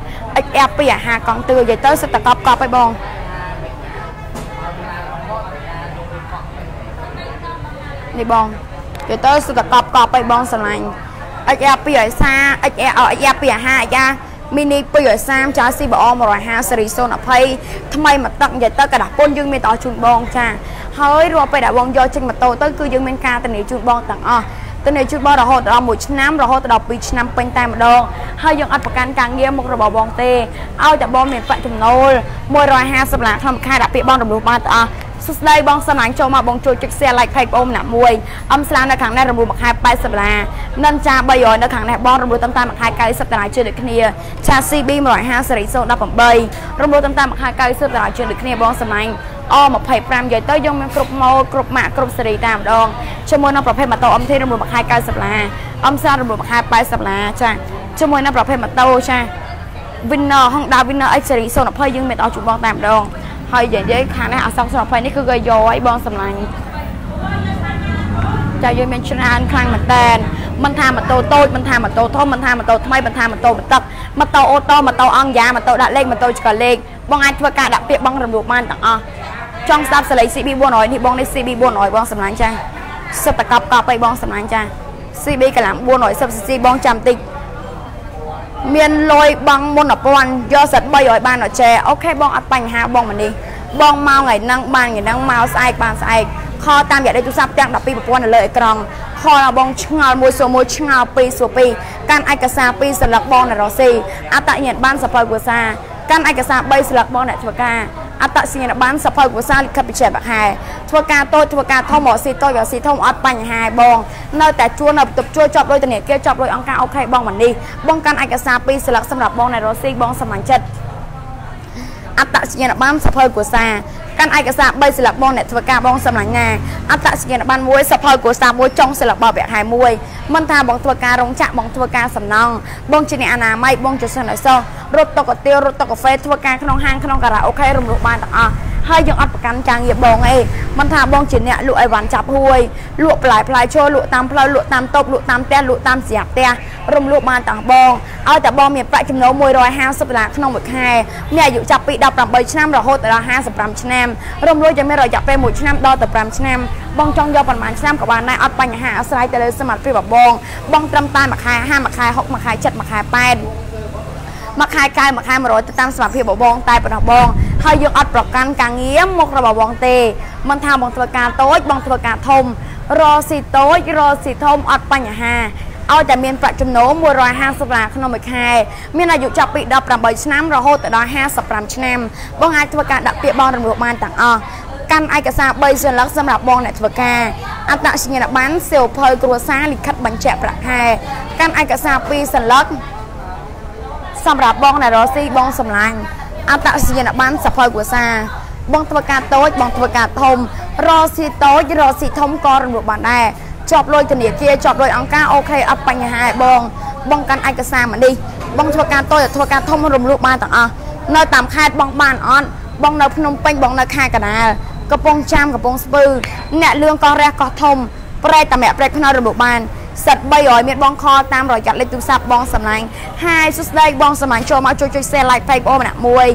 XR 250កង់ទឿនិយាយទៅសិតតកប់កប់ឲ្យបងនេះបងនិយាយទៅសិតតកប់កប់ឲ្យបងស្រឡាញ់ XR 230 XR XR 250 XR mini 230ចា CBR 150 series 020ថ្មីមកទឹកនិយាយទៅกระดาษពុនយើងមានតជូនបងចាហើយរាល់ពេលដែលបងយកចេញម៉ូតូទៅគឺយើងមានការធានាជូនបងទាំងអស់ទៅនៃជួយបងរហូតដល់1ឆ្នាំរហូតដល់2ឆ្នាំពេញតែម្ដងហើយយើងអត់ប្រកាន់ការងារមុខរបស់បងទេឲ្យតែបងមានប្រាក់ចំណូល150ដុល្លារក្នុងខែដាក់ពាក្យបងរំលោះបានទាំងអស់ សួស្តីបងសំណាញ់ចូលមកបងជួយចុច share like page បងម្នាក់មួយអំស្លានៅខាងនេះរំលោះមួយខែ80ដុល្លារនិនចា300នៅខាងនេះបងរំលោះតាមតាមមួយខែ90ដុល្លារជឿដូចគ្នាឆា CB 150សេរី018រំលោះតាមតាមមួយខែ90ដុល្លារជឿដូចគ្នាបងសំណាញ់អ25និយាយទៅយើងមានគ្រប់ម៉ូដគ្រប់ម៉ាកគ្រប់សេរីតែម្ដងជាមួយនឹងប្រភេទម៉ូតូ MT រំលោះមួយខែ90ដុល្លារអំសាររំលោះមួយខែ80ដុល្លារចាជាមួយនឹងប្រភេទម៉ូតូចា Winner Honda Winner X Series 020យើងមានអស់ជូនបងតែម្ដង ហើយនិយាយខាងនេះអសង020នេះគឺគេយកឲ្យបងសម្លាញ់ចាយើងមានច្រើនខ្លាំងមែនតើមិនថាម៉ូតូតូចមិនថាម៉ូតូធំមិនថាម៉ូតូថ្មីមិនថាម៉ូតូបន្ទឹកម៉ូតូអូតូម៉ូតូអង្គយ៉ាម៉ូតូដាក់លេខម៉ូតូឆ្កលេខបងអាចធ្វើការដាក់ពាក្យបងរំលោភបានទាំងអស់ចង់ស្ដាប់សលេង CB 400នេះបងនេះ CB 400បងសម្លាញ់ចាសិតតកប់កប់ឲ្យបងសម្លាញ់ចា CB កន្លង 410cc បងចាំតិច មានលុយបងមុន1000យកសិត300បានអត់ចែអូខេបងអត់បញ្ហាបងមកនេះបងមកថ្ងៃហ្នឹងបានថ្ងៃហ្នឹងមកស្អែកបានស្អែកខលតាមរយៈលេខទូរស័ព្ទទាំង12ប្រព័ន្ធនៅលើអេក្រង់ខលបងឆ្ងល់មួយសួរមួយឆ្ងល់ពីរសួរពីរកាន់ឯកសារពីរសន្លឹកបងនៅរស៊ីអត្តញ្ញាណបានសភៅភាសាកាន់ឯកសារ3ស្លឹកបងអ្នកធ្វើការ អត្តសញ្ញាណប័ណ្ណសភៅភាសាលិខិតបញ្ជាក់បាក់ហែធ្វើការតូចធ្វើការធំអស៊ីតូចអស៊ីធំអត់បញ្ហាបង នៅតែជួននៅបន្ទប់ជួលជាប់លុយធនាគារជាប់លុយអង្គការអូខេបងម៉ានេះបងកាន់ឯកសារពីរស្លឹកសម្រាប់បងនៅរស៊ីបងសមាជិកអត្តសញ្ញាណប័ណ្ណសភៅភាសា កាន់ឯកសារ3ស្លាកបងអ្នកធ្វើការបងសម្លាញ់ណាអត្តសញ្ញាណប័ណ្ណមួយសភៅគ្រួសារមួយចុងស្លាកបបវខែមួយមិនថាបងធ្វើការរោងចក្របងធ្វើការសំណង់បងជាអ្នកអនាម័យបងជាសិស្សអសរត់តុកទៀវរត់តុកាហ្វេធ្វើការក្នុងហាងក្នុងការ៉ាអូខេរំលោះបានទាំងអស់ ហើយយើងអត់ប្រកាន់ការងារបងអីមិនថាបងជាអ្នកលក់អីវ៉ាន់ចាប់ហួយលក់បន្លែផ្លែឈើលក់តាមផ្លូវលក់តាមតូបលក់តាមផ្ទះលក់តាមស្រាប់ផ្ទះរំលក់បានទាំងបងឲ្យតែបងមានប្រាក់ចំណូល150ដុល្លារក្នុងមួយខែមានអាយុចាប់ពី18ឆ្នាំរហូតដល់55ឆ្នាំរំលក់យ៉ាងមានរយៈពេល1ឆ្នាំដល់ទៅ5ឆ្នាំបងចង់យកប្រហែលឆ្នាំក៏បានដែរអត់បញ្ហាអាស្រ័យទៅលើសមត្ថភាពរបស់បងបងត្រឹមតែមួយខែ50មួយខែ60មួយខែ70មួយខែ80 មួយខែ90មួយខែ100ទៅតាមសមត្ថភាពរបស់បងតែប៉ុណ្ណោះបងហើយយើងអត់ប្រកាន់ការងារមុខរបស់បងទេមិនថាបងធ្វើការតូចបងធ្វើការធំរស៊ីតូចរស៊ីធំអត់បញ្ហាឲ្យតែមានប្រាក់ចំណូល150ដុល្លារក្នុងមួយខែមានអាយុចាប់ពី18ឆ្នាំរហូតដល់55ឆ្នាំបងអាចធ្វើការដាក់ពាក្យបងរំលោភបានទាំងអស់កាន់ឯកសារ3សន្លឹកសម្រាប់បងអ្នកធ្វើការអត្តសញ្ញាណប័ណ្ណសៀវភៅគ្រួសារលិខិតបញ្ជាក់ប្រាក់ខែកាន់ឯកសារ2សន្លឹក សម្រាប់បងអ្នករស់ស៊ីបងសម្លាញ់អត្តសញ្ញាណប័ណ្ណសភៅគ្រួសារបងធ្វើការតូចបងធ្វើការធំរស់ស៊ីតូចរស់ស៊ីធំក៏រំលោភបានដែរជាប់លុយធនាគារជាប់លុយអង្គការអូខេអត់បញ្ហាឯបងបងកាន់ឯកសារមកនេះបងធ្វើការតូចធ្វើការធំរំលោភបានទាំងអស់នៅតាមខេត្តបងបានអត់បងនៅភ្នំពេញបងនៅខេត្តកណ្ដាលកំពង់ចាមកំពង់ស្ពឺអ្នកលឿងកោះរះកោះធំប្រែកតម្រាក់ប្រែកខ្នើរំលោភបាន សិត300មានបងខលតាមរយៈលេខទូរស័ព្ទបងសំឡាញ់ហើយសួស្ដីបងសំឡាញ់ចូលមកជួយជួយ share like page បងម្នាក់មួយ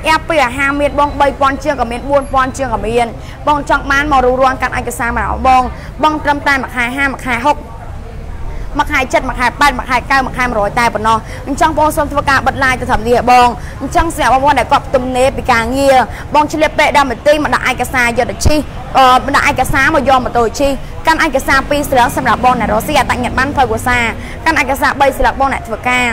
XF ពីអាហារមានបង3000ជាងក៏មាន4000ជាងក៏មានបងចង់បានមករួរាន់កាន់ឯកសារមកបងបងត្រឹមតែមួយខែ5មួយខែ6 មួយខែ7មួយខែ8មួយខែ9មួយខែ100តែប៉ុណ្ណោះអញ្ចឹងបងសូមធ្វើការបិទ live ទៅតាមនេះបងអញ្ចឹងសម្រាប់បងប្អូនដែលគាត់ទំនេរពីការងារបងឆ្លៀបពេក10នាទីមកដាក់ឯកសារយកទៅជិះអឺដាក់ឯកសារមកយកម៉ូតូជិះកាន់ឯកសារ2ស្លឹកសម្រាប់បងអ្នករស់ស៊ីអតញ្ញត្តិបានភៅភាសាកាន់ឯកសារ3ស្លឹកបងអ្នកធ្វើការ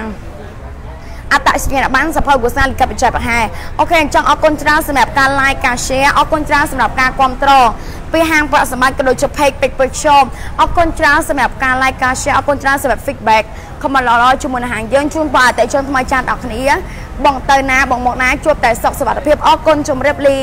អត្តសញ្ញាណប័ណ្ណសភៅគូសាលិខិតបច្ចេកប្រហែអូខេអញ្ចឹងអរគុណច្រើនសម្រាប់ការ like ការ share អរគុណច្រើនសម្រាប់ការគ្រប់គ្រងពីហាងប្រាក់សម្បត្តិក៏ដូចជា page page page shop អរគុណច្រើនសម្រាប់ការ like ការ share អរគុណច្រើនសម្រាប់ feedback ខមមិនល្អៗជាមួយនឹងហាងយើងជូនបងអតិថិជនថ្មីចាស់ដល់គ្នាបងទៅណាបងមកណាជួបតែសុខសុវត្ថិភាពអរគុណជម្រាបលា